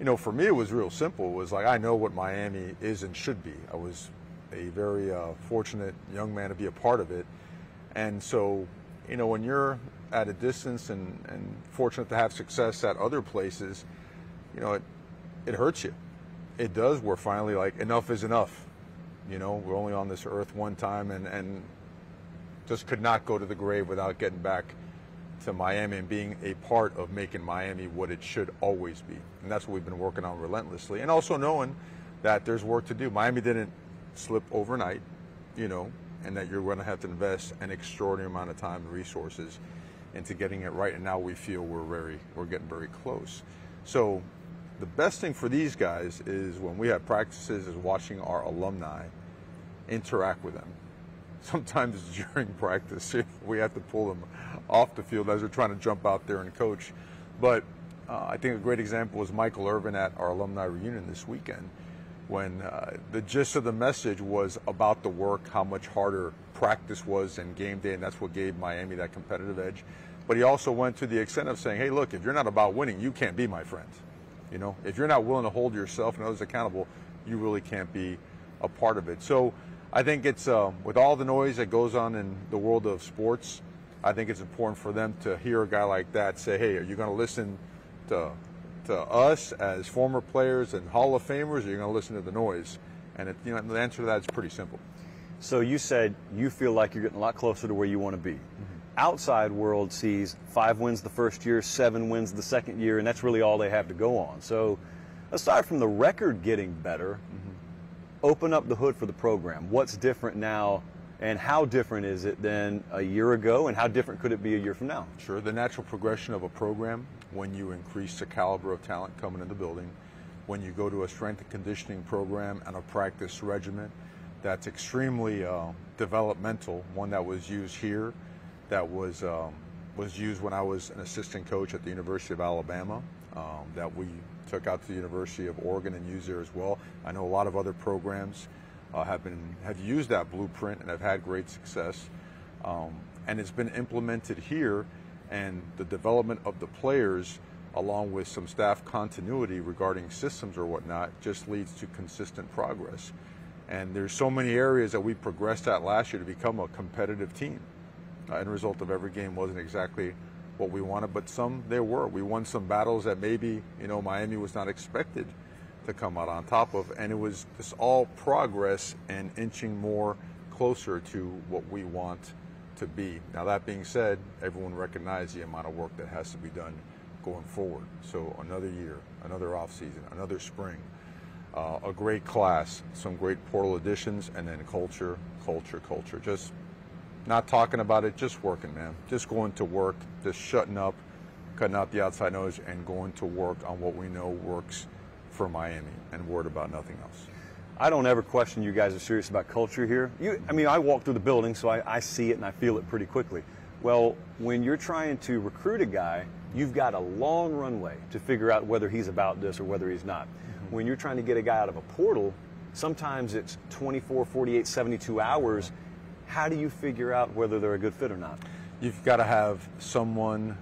you know, for me, it was real simple. It was like I know what Miami is and should be. I was a very uh, fortunate young man to be a part of it, and so you know when you're at a distance and, and fortunate to have success at other places, you know, it it hurts you. It does. We're finally like enough is enough. You know, we're only on this earth one time, and and just could not go to the grave without getting back to Miami and being a part of making Miami what it should always be. And that's what we've been working on relentlessly. And also knowing that there's work to do. Miami didn't slip overnight, you know, and that you're going to have to invest an extraordinary amount of time and resources into getting it right. And now we feel we're very, we're getting very close. So the best thing for these guys is when we have practices is watching our alumni interact with them. (laughs) Sometimes during practice, (laughs) we have to pull them off the field as they're trying to jump out there and coach. But uh, I think a great example was Michael Irvin at our alumni reunion this weekend when uh, the gist of the message was about the work, how much harder practice was than game day, and that's what gave Miami that competitive edge. But he also went to the extent of saying, hey, look, if you're not about winning, you can't be my friend. You know, if you're not willing to hold yourself and others accountable, you really can't be a part of it. So I think it's uh, with all the noise that goes on in the world of sports, I think it's important for them to hear a guy like that say, hey, are you going to listen to, to us as former players and Hall of Famers, or are going to listen to the noise? And it, you know, the answer to that is pretty simple. So you said you feel like you're getting a lot closer to where you want to be. Mm-hmm. Outside world sees five wins the first year, seven wins the second year, and that's really all they have to go on. So aside from the record getting better, mm-hmm. open up the hood for the program. What's different now, and how different is it than a year ago, and how different could it be a year from now? Sure, the natural progression of a program when you increase the caliber of talent coming in the building, when you go to a strength and conditioning program and a practice regimen that's extremely uh, developmental, one that was used here, that was um, was used when I was an assistant coach at the University of Alabama, um, that we took out to the University of Oregon and used there as well. I know a lot of other programs uh, have been have used that blueprint and have had great success, um, and it's been implemented here. And the development of the players, along with some staff continuity regarding systems or whatnot, just leads to consistent progress. And there's so many areas that we progressed at last year to become a competitive team. Uh, end result of every game wasn't exactly what we wanted, but some there were. We won some battles that maybe you know Miami was not expected to come out on top of, and it was just all progress and inching more closer to what we want to be. Now that being said, everyone recognizes the amount of work that has to be done going forward. So another year, another off season, another spring, uh, a great class, some great portal additions, and then culture, culture, culture. Just not talking about it, just working, man. Just going to work, just shutting up, cutting out the outside noise, and going to work on what we know works for Miami, and worried about nothing else. I don't ever question you guys are serious about culture here. You, I mean, I walk through the building, so I, I see it and I feel it pretty quickly. Well, when you're trying to recruit a guy, you've got a long runway to figure out whether he's about this or whether he's not. Mm-hmm. When you're trying to get a guy out of a portal, sometimes it's 24, 48, 72 hours. How do you figure out whether they're a good fit or not? You've got to have someone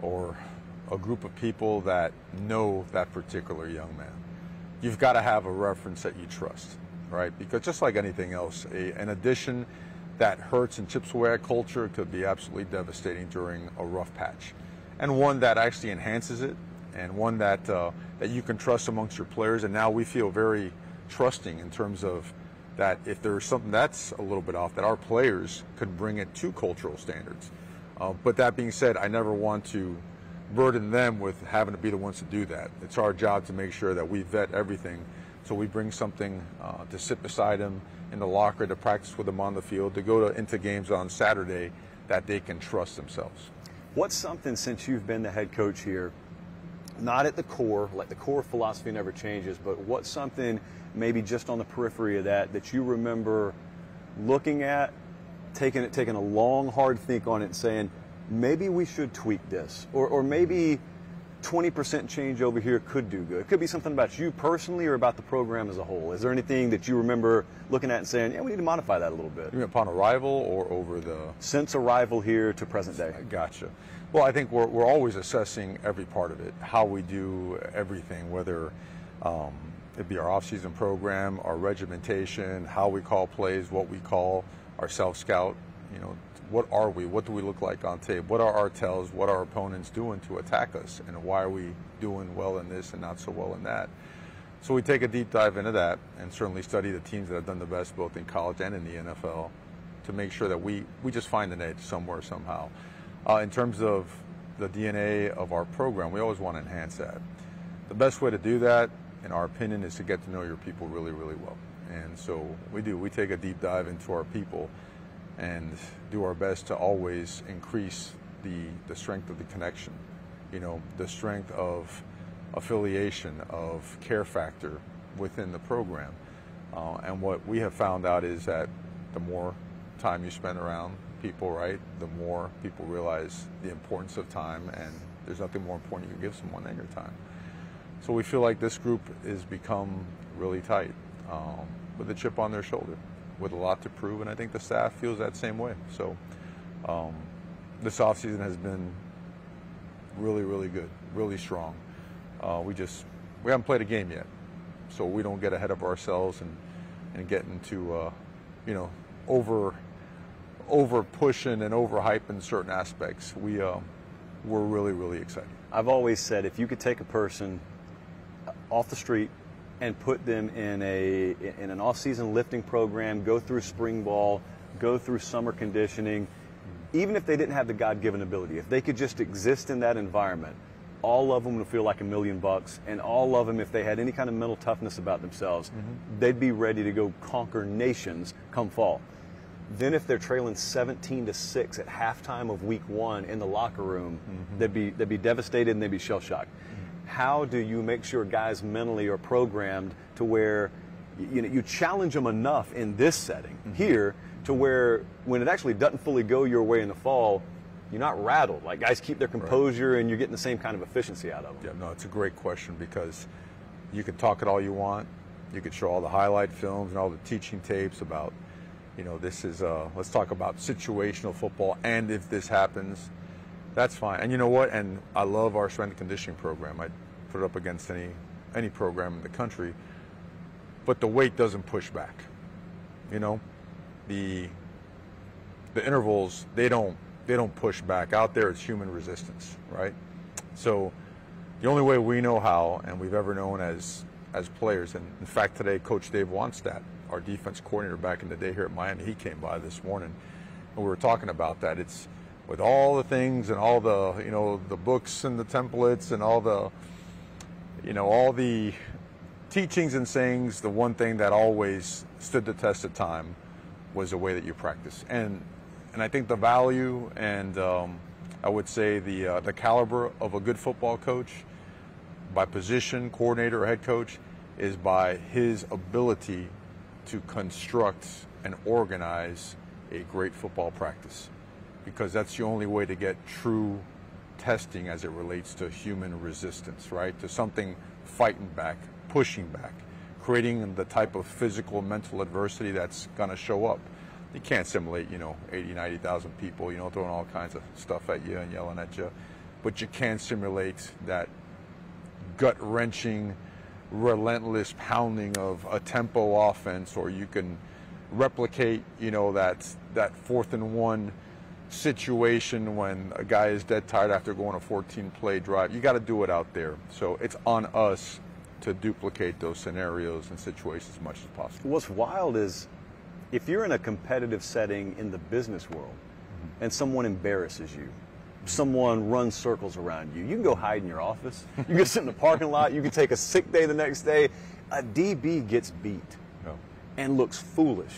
or a group of people that know that particular young man. You've got to have a reference that you trust, right? Because just like anything else, a, an addition that hurts and chips away at culture could be absolutely devastating during a rough patch. And one that actually enhances it and one that, uh, that you can trust amongst your players. And now we feel very trusting in terms of that if there's something that's a little bit off, that our players could bring it to cultural standards. Uh, but that being said, I never want to burden them with having to be the ones to do that. It's our job to make sure that we vet everything. So we bring something uh, to sit beside them in the locker, to practice with them on the field, to go to, into games on Saturday that they can trust themselves. What's something since you've been the head coach here, not at the core, like the core philosophy never changes, but what's something maybe just on the periphery of that that you remember looking at, taking it, taking a long, hard think on it, and saying, maybe we should tweak this, or, or maybe 20% change over here could do good. It could be something about you personally or about the program as a whole. Is there anything that you remember looking at and saying, yeah, we need to modify that a little bit? You mean upon arrival or over the. Since arrival here to present day. Gotcha. Well, I think we're, we're always assessing every part of it, how we do everything, whether um, it be our off-season program, our regimentation, how we call plays, what we call our self-scout, you know, what are we? What do we look like on tape? What are our tells? What are our opponents doing to attack us? And why are we doing well in this and not so well in that? So we take a deep dive into that and certainly study the teams that have done the best both in college and in the NFL to make sure that we, we just find an edge somewhere, somehow. Uh, in terms of the DNA of our program, we always want to enhance that. The best way to do that, in our opinion, is to get to know your people really, really well. And so we do. We take a deep dive into our people and do our best to always increase the, the strength of the connection, you know, the strength of affiliation, of care factor within the program. Uh, and what we have found out is that the more time you spend around people, right, the more people realize the importance of time, and there's nothing more important you can give someone than your time. So we feel like this group has become really tight um, with a chip on their shoulder with a lot to prove, and I think the staff feels that same way. So um, this offseason has been really, really good, really strong. Uh, we just we haven't played a game yet, so we don't get ahead of ourselves and and get into uh, you know over over pushing and over hyping certain aspects. We uh, we're really, really excited. I've always said if you could take a person off the street and put them in a in an off-season lifting program, go through spring ball, go through summer conditioning, even if they didn't have the God-given ability, if they could just exist in that environment, all of them would feel like a million bucks, and all of them, if they had any kind of mental toughness about themselves, mm-hmm. they'd be ready to go conquer nations come fall. Then, if they're trailing 17 to six at halftime of Week One in the locker room, mm-hmm. they'd be they'd be devastated and they'd be shell shocked how do you make sure guys mentally are programmed to where you know you challenge them enough in this setting mm-hmm. here to where when it actually doesn't fully go your way in the fall, you're not rattled. Like guys keep their composure right. and you're getting the same kind of efficiency out of them. Yeah, no, it's a great question because you can talk it all you want. You could show all the highlight films and all the teaching tapes about, you know, this is, uh, let's talk about situational football and if this happens, that's fine. And you know what? And I love our strength and conditioning program. I put it up against any any program in the country. But the weight doesn't push back. You know, the the intervals they don't they don't push back. Out there, it's human resistance, right? So the only way we know how, and we've ever known as as players, and in fact today, Coach Dave Wannstedt, our defense coordinator back in the day here at Miami, he came by this morning, and we were talking about that. It's with all the things and all the you know the books and the templates and all the you know all the teachings and sayings the one thing that always stood the test of time was the way that you practice. And and I think the value and um, I would say the uh, the caliber of a good football coach by position, coordinator, or head coach is by his ability to construct and organize a great football practice because that's the only way to get true testing as it relates to human resistance, right? To something fighting back, pushing back, creating the type of physical, mental adversity that's going to show up. You can't simulate, you know, 80, 90,000 people, you know, throwing all kinds of stuff at you and yelling at you. But you can simulate that gut wrenching, relentless pounding of a tempo offense, or you can replicate, you know, that that fourth and one situation when a guy is dead tired after going a 14 play drive. You got to do it out there. So it's on us to duplicate those scenarios and situations as much as possible. What's wild is if you're in a competitive setting in the business world mm-hmm. and someone embarrasses you, someone runs circles around you, you can go hide in your office. You can sit in the parking lot. You can take a sick day the next day. A DB gets beat no. and looks foolish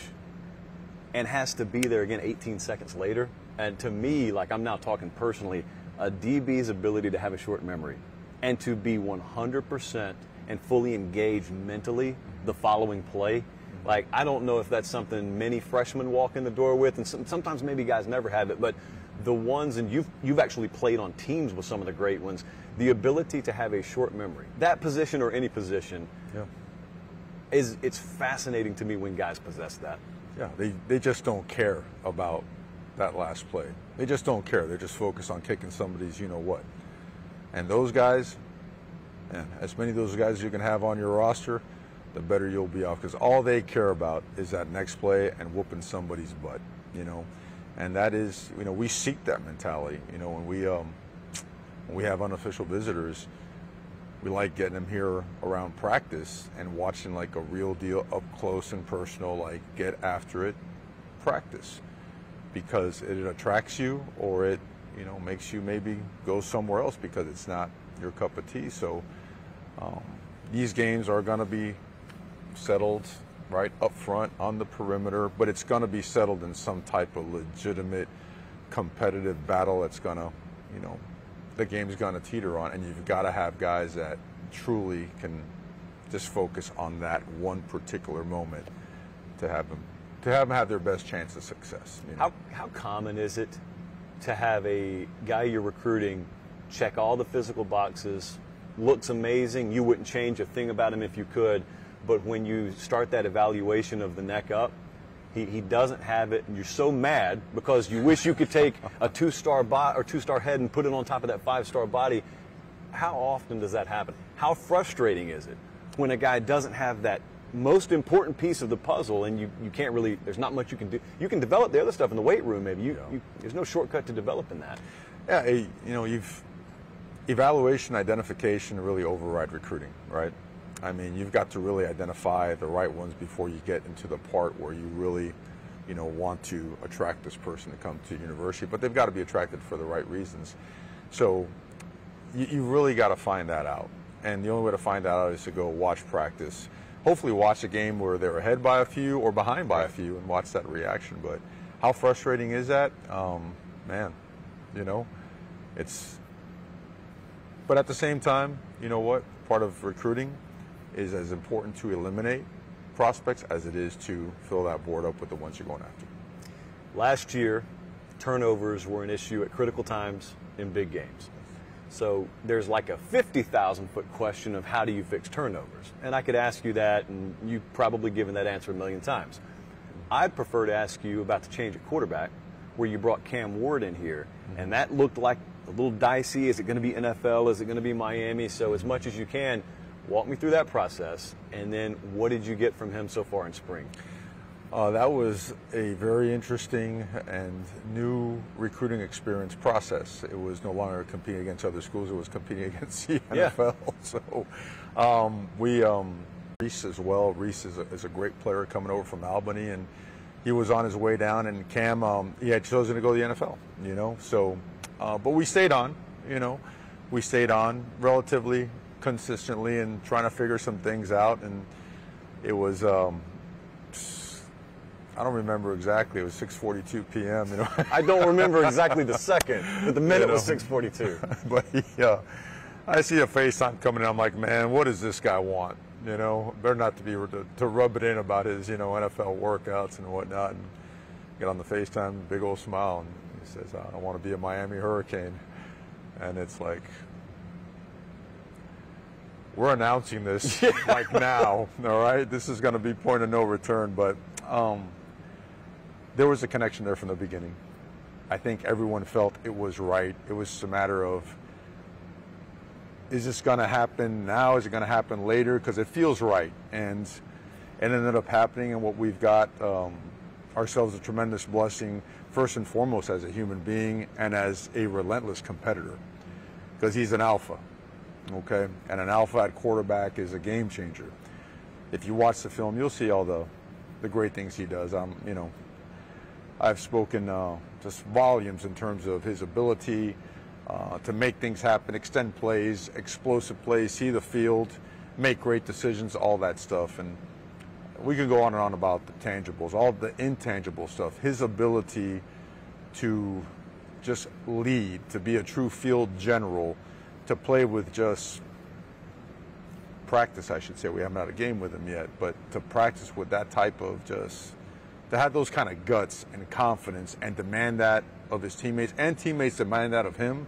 and has to be there again 18 seconds later. And to me, like I'm now talking personally, a DB's ability to have a short memory and to be 100% and fully engaged mentally the following play. Like, I don't know if that's something many freshmen walk in the door with, and some, sometimes maybe guys never have it, but the ones, and you've, you've actually played on teams with some of the great ones, the ability to have a short memory, that position or any position, yeah. is it's fascinating to me when guys possess that. Yeah, they, they just don't care about that last play. They just don't care. They're just focused on kicking somebody's you know what. And those guys, and as many of those guys you can have on your roster, the better you'll be off because all they care about is that next play and whooping somebody's butt, you know. And that is, you know, we seek that mentality. You know, when we um, when we have unofficial visitors, we like getting them here around practice and watching like a real deal up close and personal, like get after it, practice, because it attracts you or it, you know, makes you maybe go somewhere else because it's not your cup of tea. So um, these games are going to be settled right up front on the perimeter, but it's going to be settled in some type of legitimate competitive battle that's going to, you know, the game's going to teeter on, and you've got to have guys that truly can just focus on that one particular moment to have them to have them have their best chance of success. You know? How how common is it to have a guy you're recruiting check all the physical boxes, looks amazing, you wouldn't change a thing about him if you could, but when you start that evaluation of the neck up, he, he doesn't have it, and you're so mad because you wish you could take a two-star bot or two-star head and put it on top of that five-star body. How often does that happen? How frustrating is it when a guy doesn't have that most important piece of the puzzle and you, you can't really there's not much you can do you can develop the other stuff in the weight room maybe you, yeah. you there's no shortcut to developing that yeah eh, you know you've evaluation identification really override recruiting right I mean, you've got to really identify the right ones before you get into the part where you really, you know, want to attract this person to come to university. But they've got to be attracted for the right reasons. So you, you really got to find that out. And the only way to find that out is to go watch practice. Hopefully, watch a game where they're ahead by a few or behind by a few, and watch that reaction. But how frustrating is that? Um, man, you know, it's. But at the same time, you know what? Part of recruiting is as important to eliminate prospects as it is to fill that board up with the ones you're going after. Last year, turnovers were an issue at critical times in big games. So there's like a 50,000 foot question of how do you fix turnovers? And I could ask you that, and you've probably given that answer a million times. I'd prefer to ask you about the change at quarterback, where you brought Cam Ward in here, and that looked like a little dicey. Is it going to be NFL? Is it going to be Miami? So, as much as you can, Walk me through that process, and then what did you get from him so far in spring? Uh, that was a very interesting and new recruiting experience process. It was no longer competing against other schools; it was competing (laughs) against the yeah. NFL. (laughs) So um, we um, Reese as well. Reese is a, is a, great player coming over from Albany, and he was on his way down. And Cam, um, he had chosen to go to the NFL. You know, so uh, but we stayed on. You know, we stayed on relatively consistently and trying to figure some things out. And it was um, I don't remember exactly. It was 6:42 p.m. You know. (laughs) I don't remember exactly the second, but the minute You was 6:42. (laughs) but he, uh, I see a FaceTime coming in. I'm like, man, what does this guy want? You know, better not to be to, to rub it in about his, you know, NFL workouts and whatnot. And get on the FaceTime, big old smile, and he says, I want to be a Miami Hurricane. And it's like, we're announcing this (laughs) like now, all right? This is going to be point of no return, but um, there was a connection there from the beginning. I think everyone felt it was right. It was a matter of is this going to happen now? Is it going to happen later? Because it feels right, and it ended up happening. And what we've got um, ourselves a tremendous blessing, first and foremost as a human being and as a relentless competitor, because he's an alpha, okay, and an alpha at quarterback is a game changer. If you watch the film, you'll see all the the great things he does. I'm, you know, I've spoken uh, just volumes in terms of his ability uh, to make things happen, extend plays, explosive plays, see the field, make great decisions, all that stuff. And we can go on and on about the tangibles, all the intangible stuff. His ability to just lead, to be a true field general, to play with just practice, I should say. We haven't had a game with him yet, but to practice with that type of just to have those kind of guts and confidence and demand that of his teammates and teammates demand that of him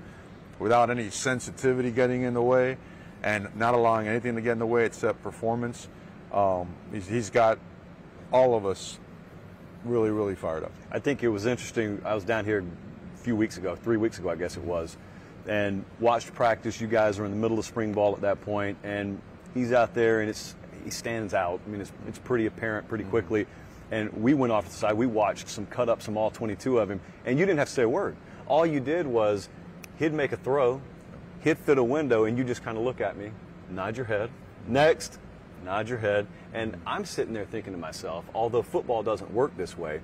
without any sensitivity getting in the way and not allowing anything to get in the way except performance. Um, he's, he's got all of us really, really fired up. I think it was interesting. I was down here a few weeks ago, three weeks ago, I guess it was, and watched practice. You guys are in the middle of spring ball at that point, and he's out there, and it's he stands out. I mean, it's it's pretty apparent pretty mm-hmm. quickly. And we went off to the side. We watched some cut ups from all 22 of him, and you didn't have to say a word. All you did was he'd make a throw, he'd fit a window, and you just kind of look at me, nod your head, next, nod your head. And I'm sitting there thinking to myself, although football doesn't work this way,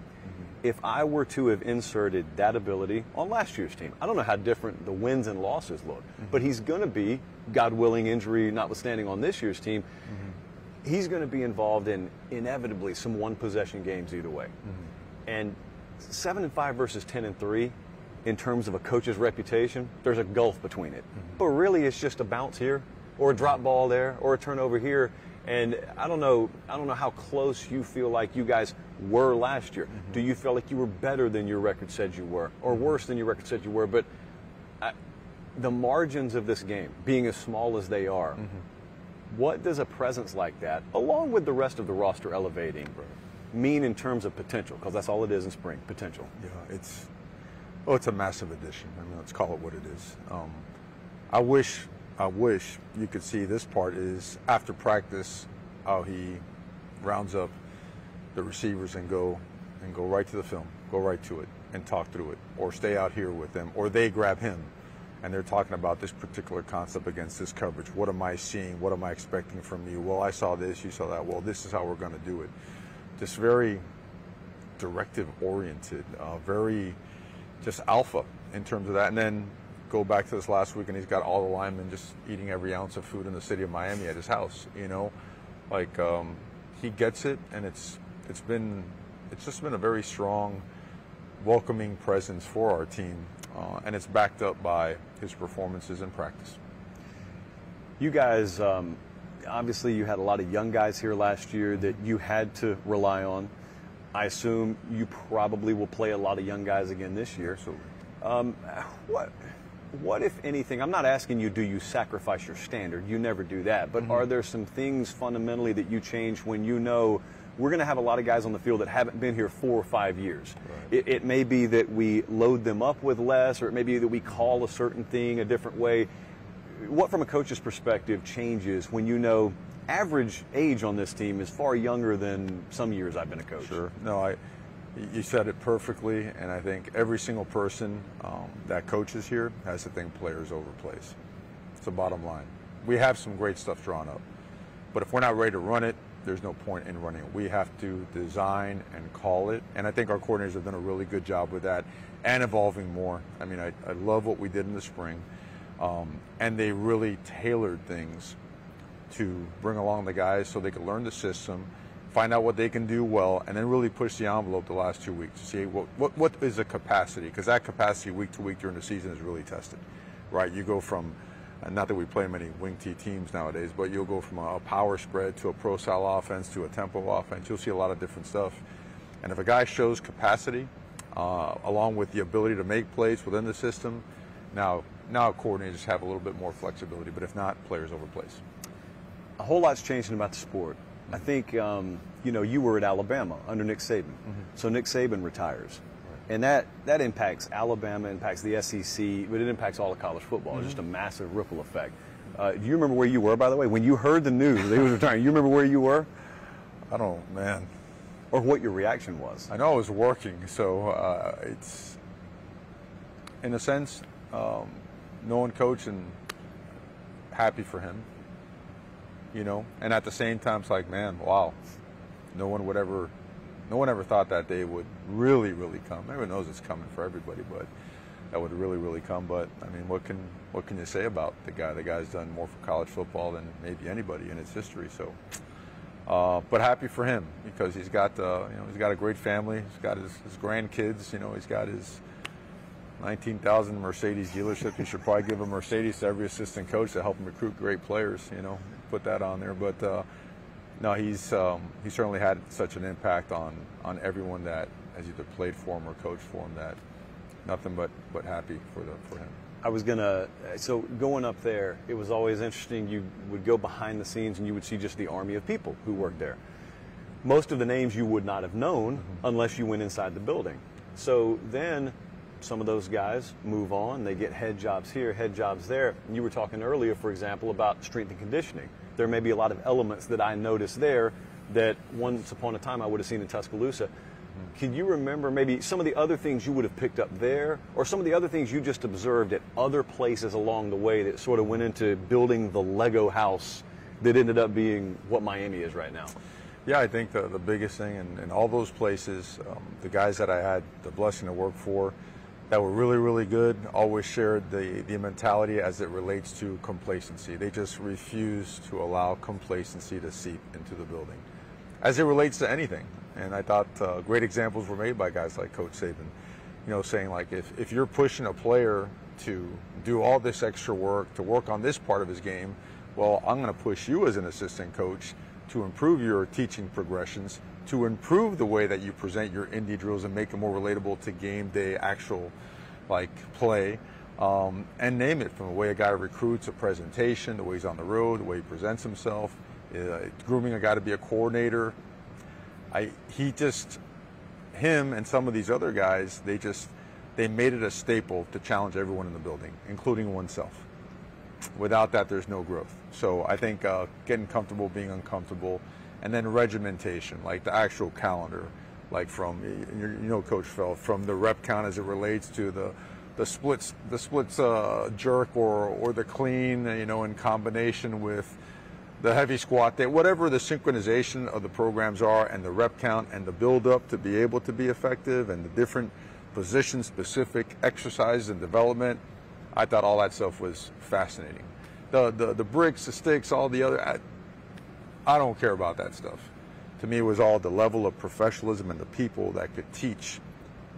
if I were to have inserted that ability on last year's team, I don't know how different the wins and losses look, mm-hmm. but he's going to be, God willing, injury notwithstanding on this year's team, mm-hmm. he's going to be involved in inevitably some one possession games either way. Mm-hmm. And seven and five versus ten and three, in terms of a coach's reputation, there's a gulf between it. But really, it's just a bounce here, or a drop ball there, or a turnover here. And I don't know, I don't know how close you feel like you guys were last year. Mm-hmm. Do you feel like you were better than your record said you were, or mm-hmm. worse than your record said you were? But I, the margins of this game, being as small as they are, mm-hmm. what does a presence like that, along with the rest of the roster elevating, mean in terms of potential? Because that's all it is in spring potential. Yeah, it's oh, it's a massive addition. I mean, let's call it what it is. Um, I wish, I wish you could see this part is after practice, how he rounds up the receivers and go and go right to the film, go right to it and talk through it, or stay out here with them, or they grab him and they're talking about this particular concept against this coverage. What am I seeing? What am I expecting from you? Well, I saw this, you saw that. Well, this is how we're going to do it. Just very directive oriented, uh, very just alpha in terms of that. And then go back to this last week, and he's got all the linemen just eating every ounce of food in the city of Miami at his house. You know, like um, he gets it, and it's it's been it's just been a very strong, welcoming presence for our team, uh, and it's backed up by his performances in practice. You guys, um, obviously, you had a lot of young guys here last year that you had to rely on. I assume you probably will play a lot of young guys again this year. Absolutely. Um, what, what if anything? I'm not asking you, do you sacrifice your standard? You never do that. But mm-hmm. are there some things fundamentally that you change when you know we're going to have a lot of guys on the field that haven't been here four or five years? It, it may be that we load them up with less, or it may be that we call a certain thing a different way. What, from a coach's perspective, changes when you know average age on this team is far younger than some years I've been a coach? Sure. No, I. You said it perfectly, and I think every single person um, that coaches here has to think players over plays. It's the bottom line. We have some great stuff drawn up, but if we're not ready to run it, there's no point in running it. We have to design and call it, and I think our coordinators have done a really good job with that and evolving more. I mean, I, I love what we did in the spring, um, and they really tailored things to bring along the guys so they could learn the system, find out what they can do well, and then really push the envelope the last two weeks to see what what, what is the capacity because that capacity week to week during the season is really tested, right? You go from not that we play many wing T teams nowadays, but you'll go from a power spread to a pro style offense to a tempo offense. You'll see a lot of different stuff. And if a guy shows capacity, uh, along with the ability to make plays within the system, now now coordinators have a little bit more flexibility. But if not, players overplays. A whole lot's changing about the sport. I think um, you know you were at Alabama under Nick Saban, mm-hmm. so Nick Saban retires, right. and that that impacts Alabama, impacts the SEC, but it impacts all of college football. Mm-hmm. It's just a massive ripple effect. Uh, do you remember where you were, by the way, when you heard the news that he was retiring? You remember where you were? I don't, man. Or what your reaction was? I know I was working, so uh, it's in a sense um, knowing coach and happy for him you know. And at the same time, it's like, man, wow, no one would ever, no one ever thought that day would really, really come. Everyone knows it's coming for everybody, but that would really, really come. But I mean, what can what can you say about the guy? The guy's done more for college football than maybe anybody in its history. So, uh, but happy for him because he's got uh, you know he's got a great family. He's got his, his grandkids. You know, he's got his 19,000 Mercedes dealership. You should probably give a Mercedes to every assistant coach to help him recruit great players. You know, put that on there. But uh, no, he's um, he certainly had such an impact on on everyone that has either played for him or coached for him that nothing but but happy for the for him. I was gonna so going up there, it was always interesting. You would go behind the scenes and you would see just the army of people who worked there. Most of the names you would not have known mm-hmm. unless you went inside the building. So then some of those guys move on. They get head jobs here, head jobs there. You were talking earlier, for example, about strength and conditioning there may be a lot of elements that I noticed there that once upon a time I would have seen in Tuscaloosa. Can you remember maybe some of the other things you would have picked up there, or some of the other things you just observed at other places along the way that sort of went into building the Lego house that ended up being what Miami is right now? Yeah, I think the, the biggest thing in, in all those places, um, the guys that I had the blessing to work for, that were really, really good always shared the, the mentality as it relates to complacency. They just refused to allow complacency to seep into the building as it relates to anything. And I thought uh, great examples were made by guys like Coach Saban, you know, saying like if, if you're pushing a player to do all this extra work, to work on this part of his game, well, I'm going to push you as an assistant coach to improve your teaching progressions to improve the way that you present your indie drills and make them more relatable to game day actual like play um, and name it from the way a guy recruits a presentation the way he's on the road the way he presents himself uh, grooming a guy to be a coordinator. I, he just him and some of these other guys they just they made it a staple to challenge everyone in the building including oneself. Without that there's no growth. So i think uh, getting comfortable being uncomfortable and then regimentation, like the actual calendar, like from you know Coach Phil from the rep count as it relates to the the splits the splits uh, jerk or or the clean, you know, in combination with the heavy squat day, whatever the synchronization of the programs are, and the rep count and the build up to be able to be effective, and the different position specific exercises and development. I thought all that stuff was fascinating. The, the, the bricks, the sticks, all the other, I don't care about that stuff. To me, it was all the level of professionalism and the people that could teach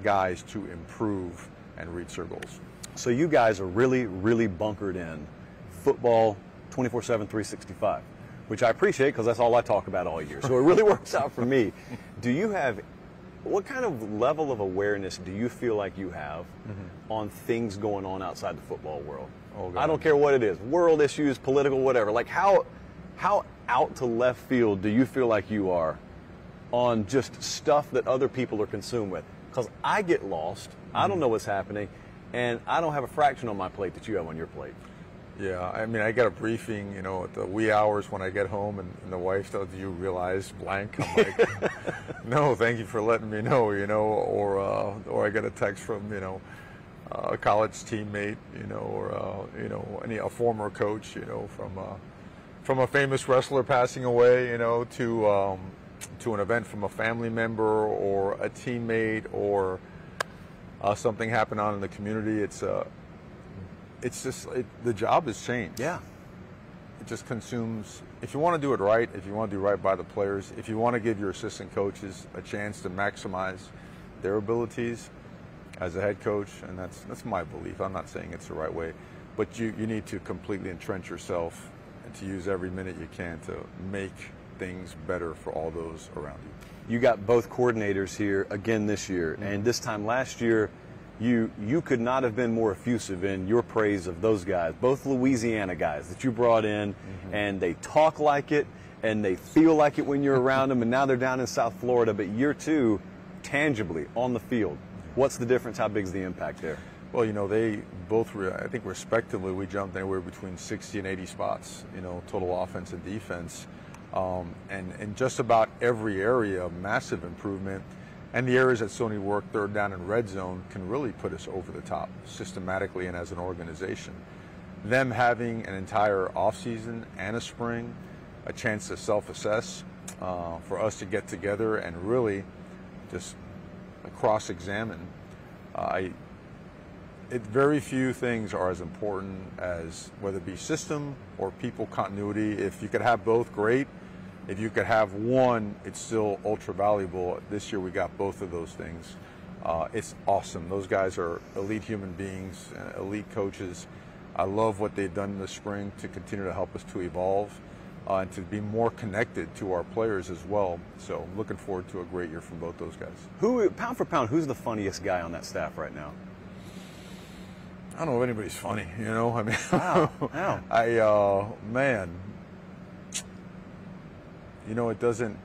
guys to improve and reach their goals. So you guys are really, really bunkered in football 24 7, 365, which I appreciate because that's all I talk about all year. So it really (laughs) works out for me. Do you have, what kind of level of awareness do you feel like you have mm-hmm. on things going on outside the football world? Oh, I don't care what it is, world issues, political, whatever. Like how, how out to left field do you feel like you are on just stuff that other people are consumed with? Because I get lost, mm-hmm. I don't mm-hmm. know what's happening, and I don't have a fraction on my plate that you have on your plate. Yeah, I mean, I get a briefing, you know, at the wee hours when I get home, and, and the wife says, "Do you realize blank?" I'm like, (laughs) "No, thank you for letting me know," you know, or uh, or I get a text from, you know, a college teammate, you know, or uh, you know, any a former coach, you know, from. From a famous wrestler passing away, you know, to um, to an event from a family member or a teammate or uh, something happened on in the community. It's uh, it's just it, the job has changed. Yeah, it just consumes. If you want to do it right, if you want to do right by the players, if you want to give your assistant coaches a chance to maximize their abilities as a head coach, and that's that's my belief. I'm not saying it's the right way, but you, you need to completely entrench yourself to use every minute you can to make things better for all those around you. You got both coordinators here again this year, mm-hmm. and this time last year, you you could not have been more effusive in your praise of those guys, both Louisiana guys that you brought in, mm-hmm. and they talk like it and they feel like it when you're around them, and now they're down in South Florida. But year two, tangibly on the field, what's the difference? How big's the impact there? Well, you know, they both, I think respectively, we jumped anywhere between 60 and 80 spots, you know, total offense and defense. Um, and in just about every area, of massive improvement. And the areas that Sony worked third down and red zone can really put us over the top systematically and as an organization. Them having an entire offseason and a spring, a chance to self assess, uh, for us to get together and really just cross examine. Uh, I, it, very few things are as important as whether it be system or people continuity. If you could have both, great. If you could have one, it's still ultra valuable. This year we got both of those things. Uh, it's awesome. Those guys are elite human beings, uh, elite coaches. I love what they've done in the spring to continue to help us to evolve uh, and to be more connected to our players as well. So looking forward to a great year from both those guys. Who, pound for pound, who's the funniest guy on that staff right now? I don't know if anybody's funny. You know, I mean, wow, (laughs) wow. I uh, man, you know, it doesn't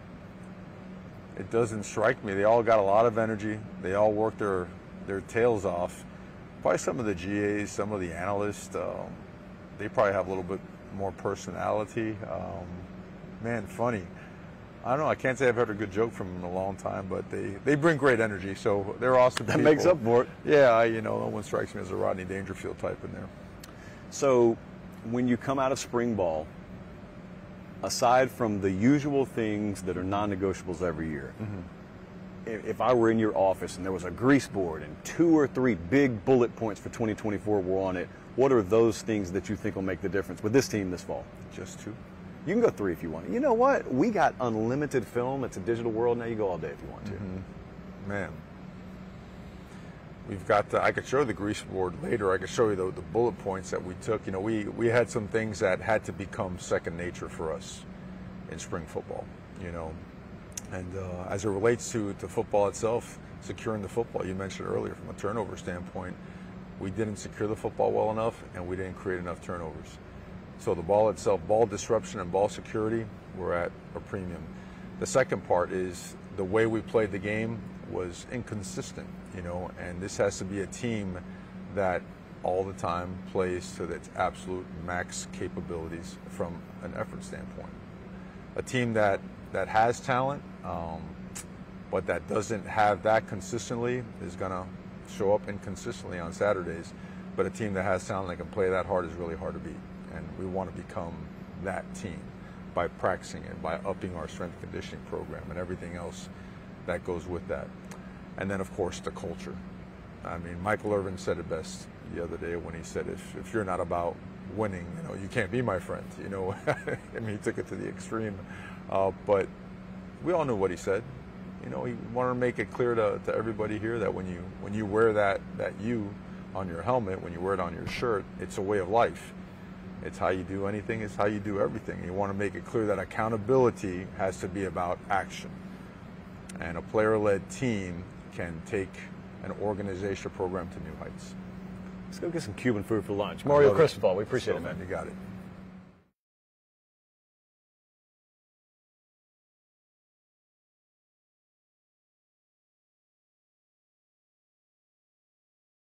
it doesn't strike me. They all got a lot of energy. They all work their their tails off. Probably some of the GAs, some of the analysts, um, they probably have a little bit more personality. Um, man, funny. I don't know. I can't say I've heard a good joke from them in a long time, but they, they bring great energy. So they're awesome. That people. makes up for it. Yeah, I, you know, no one strikes me as a Rodney Dangerfield type in there. So when you come out of spring ball, aside from the usual things that are non-negotiables every year, mm-hmm. if I were in your office and there was a grease board and two or three big bullet points for 2024 were on it, what are those things that you think will make the difference with this team this fall? Just two. You can go three if you want. You know what? We got unlimited film. It's a digital world now. You go all day if you want to. Mm-hmm. Man, we've got. The, I could show the grease board later. I could show you the, the bullet points that we took. You know, we we had some things that had to become second nature for us in spring football. You know, and uh, as it relates to to football itself, securing the football. You mentioned earlier from a turnover standpoint, we didn't secure the football well enough, and we didn't create enough turnovers. So the ball itself, ball disruption and ball security, we're at a premium. The second part is the way we played the game was inconsistent, you know, and this has to be a team that all the time plays to its absolute max capabilities from an effort standpoint. A team that, that has talent, um, but that doesn't have that consistently is going to show up inconsistently on Saturdays. But a team that has talent that can play that hard is really hard to beat and we want to become that team by practicing it, by upping our strength conditioning program and everything else that goes with that. And then, of course, the culture. I mean, Michael Irvin said it best the other day when he said, if, if you're not about winning, you know, you can't be my friend. You know, (laughs) I mean, he took it to the extreme. Uh, but we all knew what he said. You know, he wanted to make it clear to, to everybody here that when you when you wear that that U on your helmet, when you wear it on your shirt, it's a way of life. It's how you do anything, it's how you do everything. You want to make it clear that accountability has to be about action. And a player led team can take an organizational program to new heights. Let's go get some Cuban food for lunch. Mario Cristobal, we appreciate so, it, man. You got it.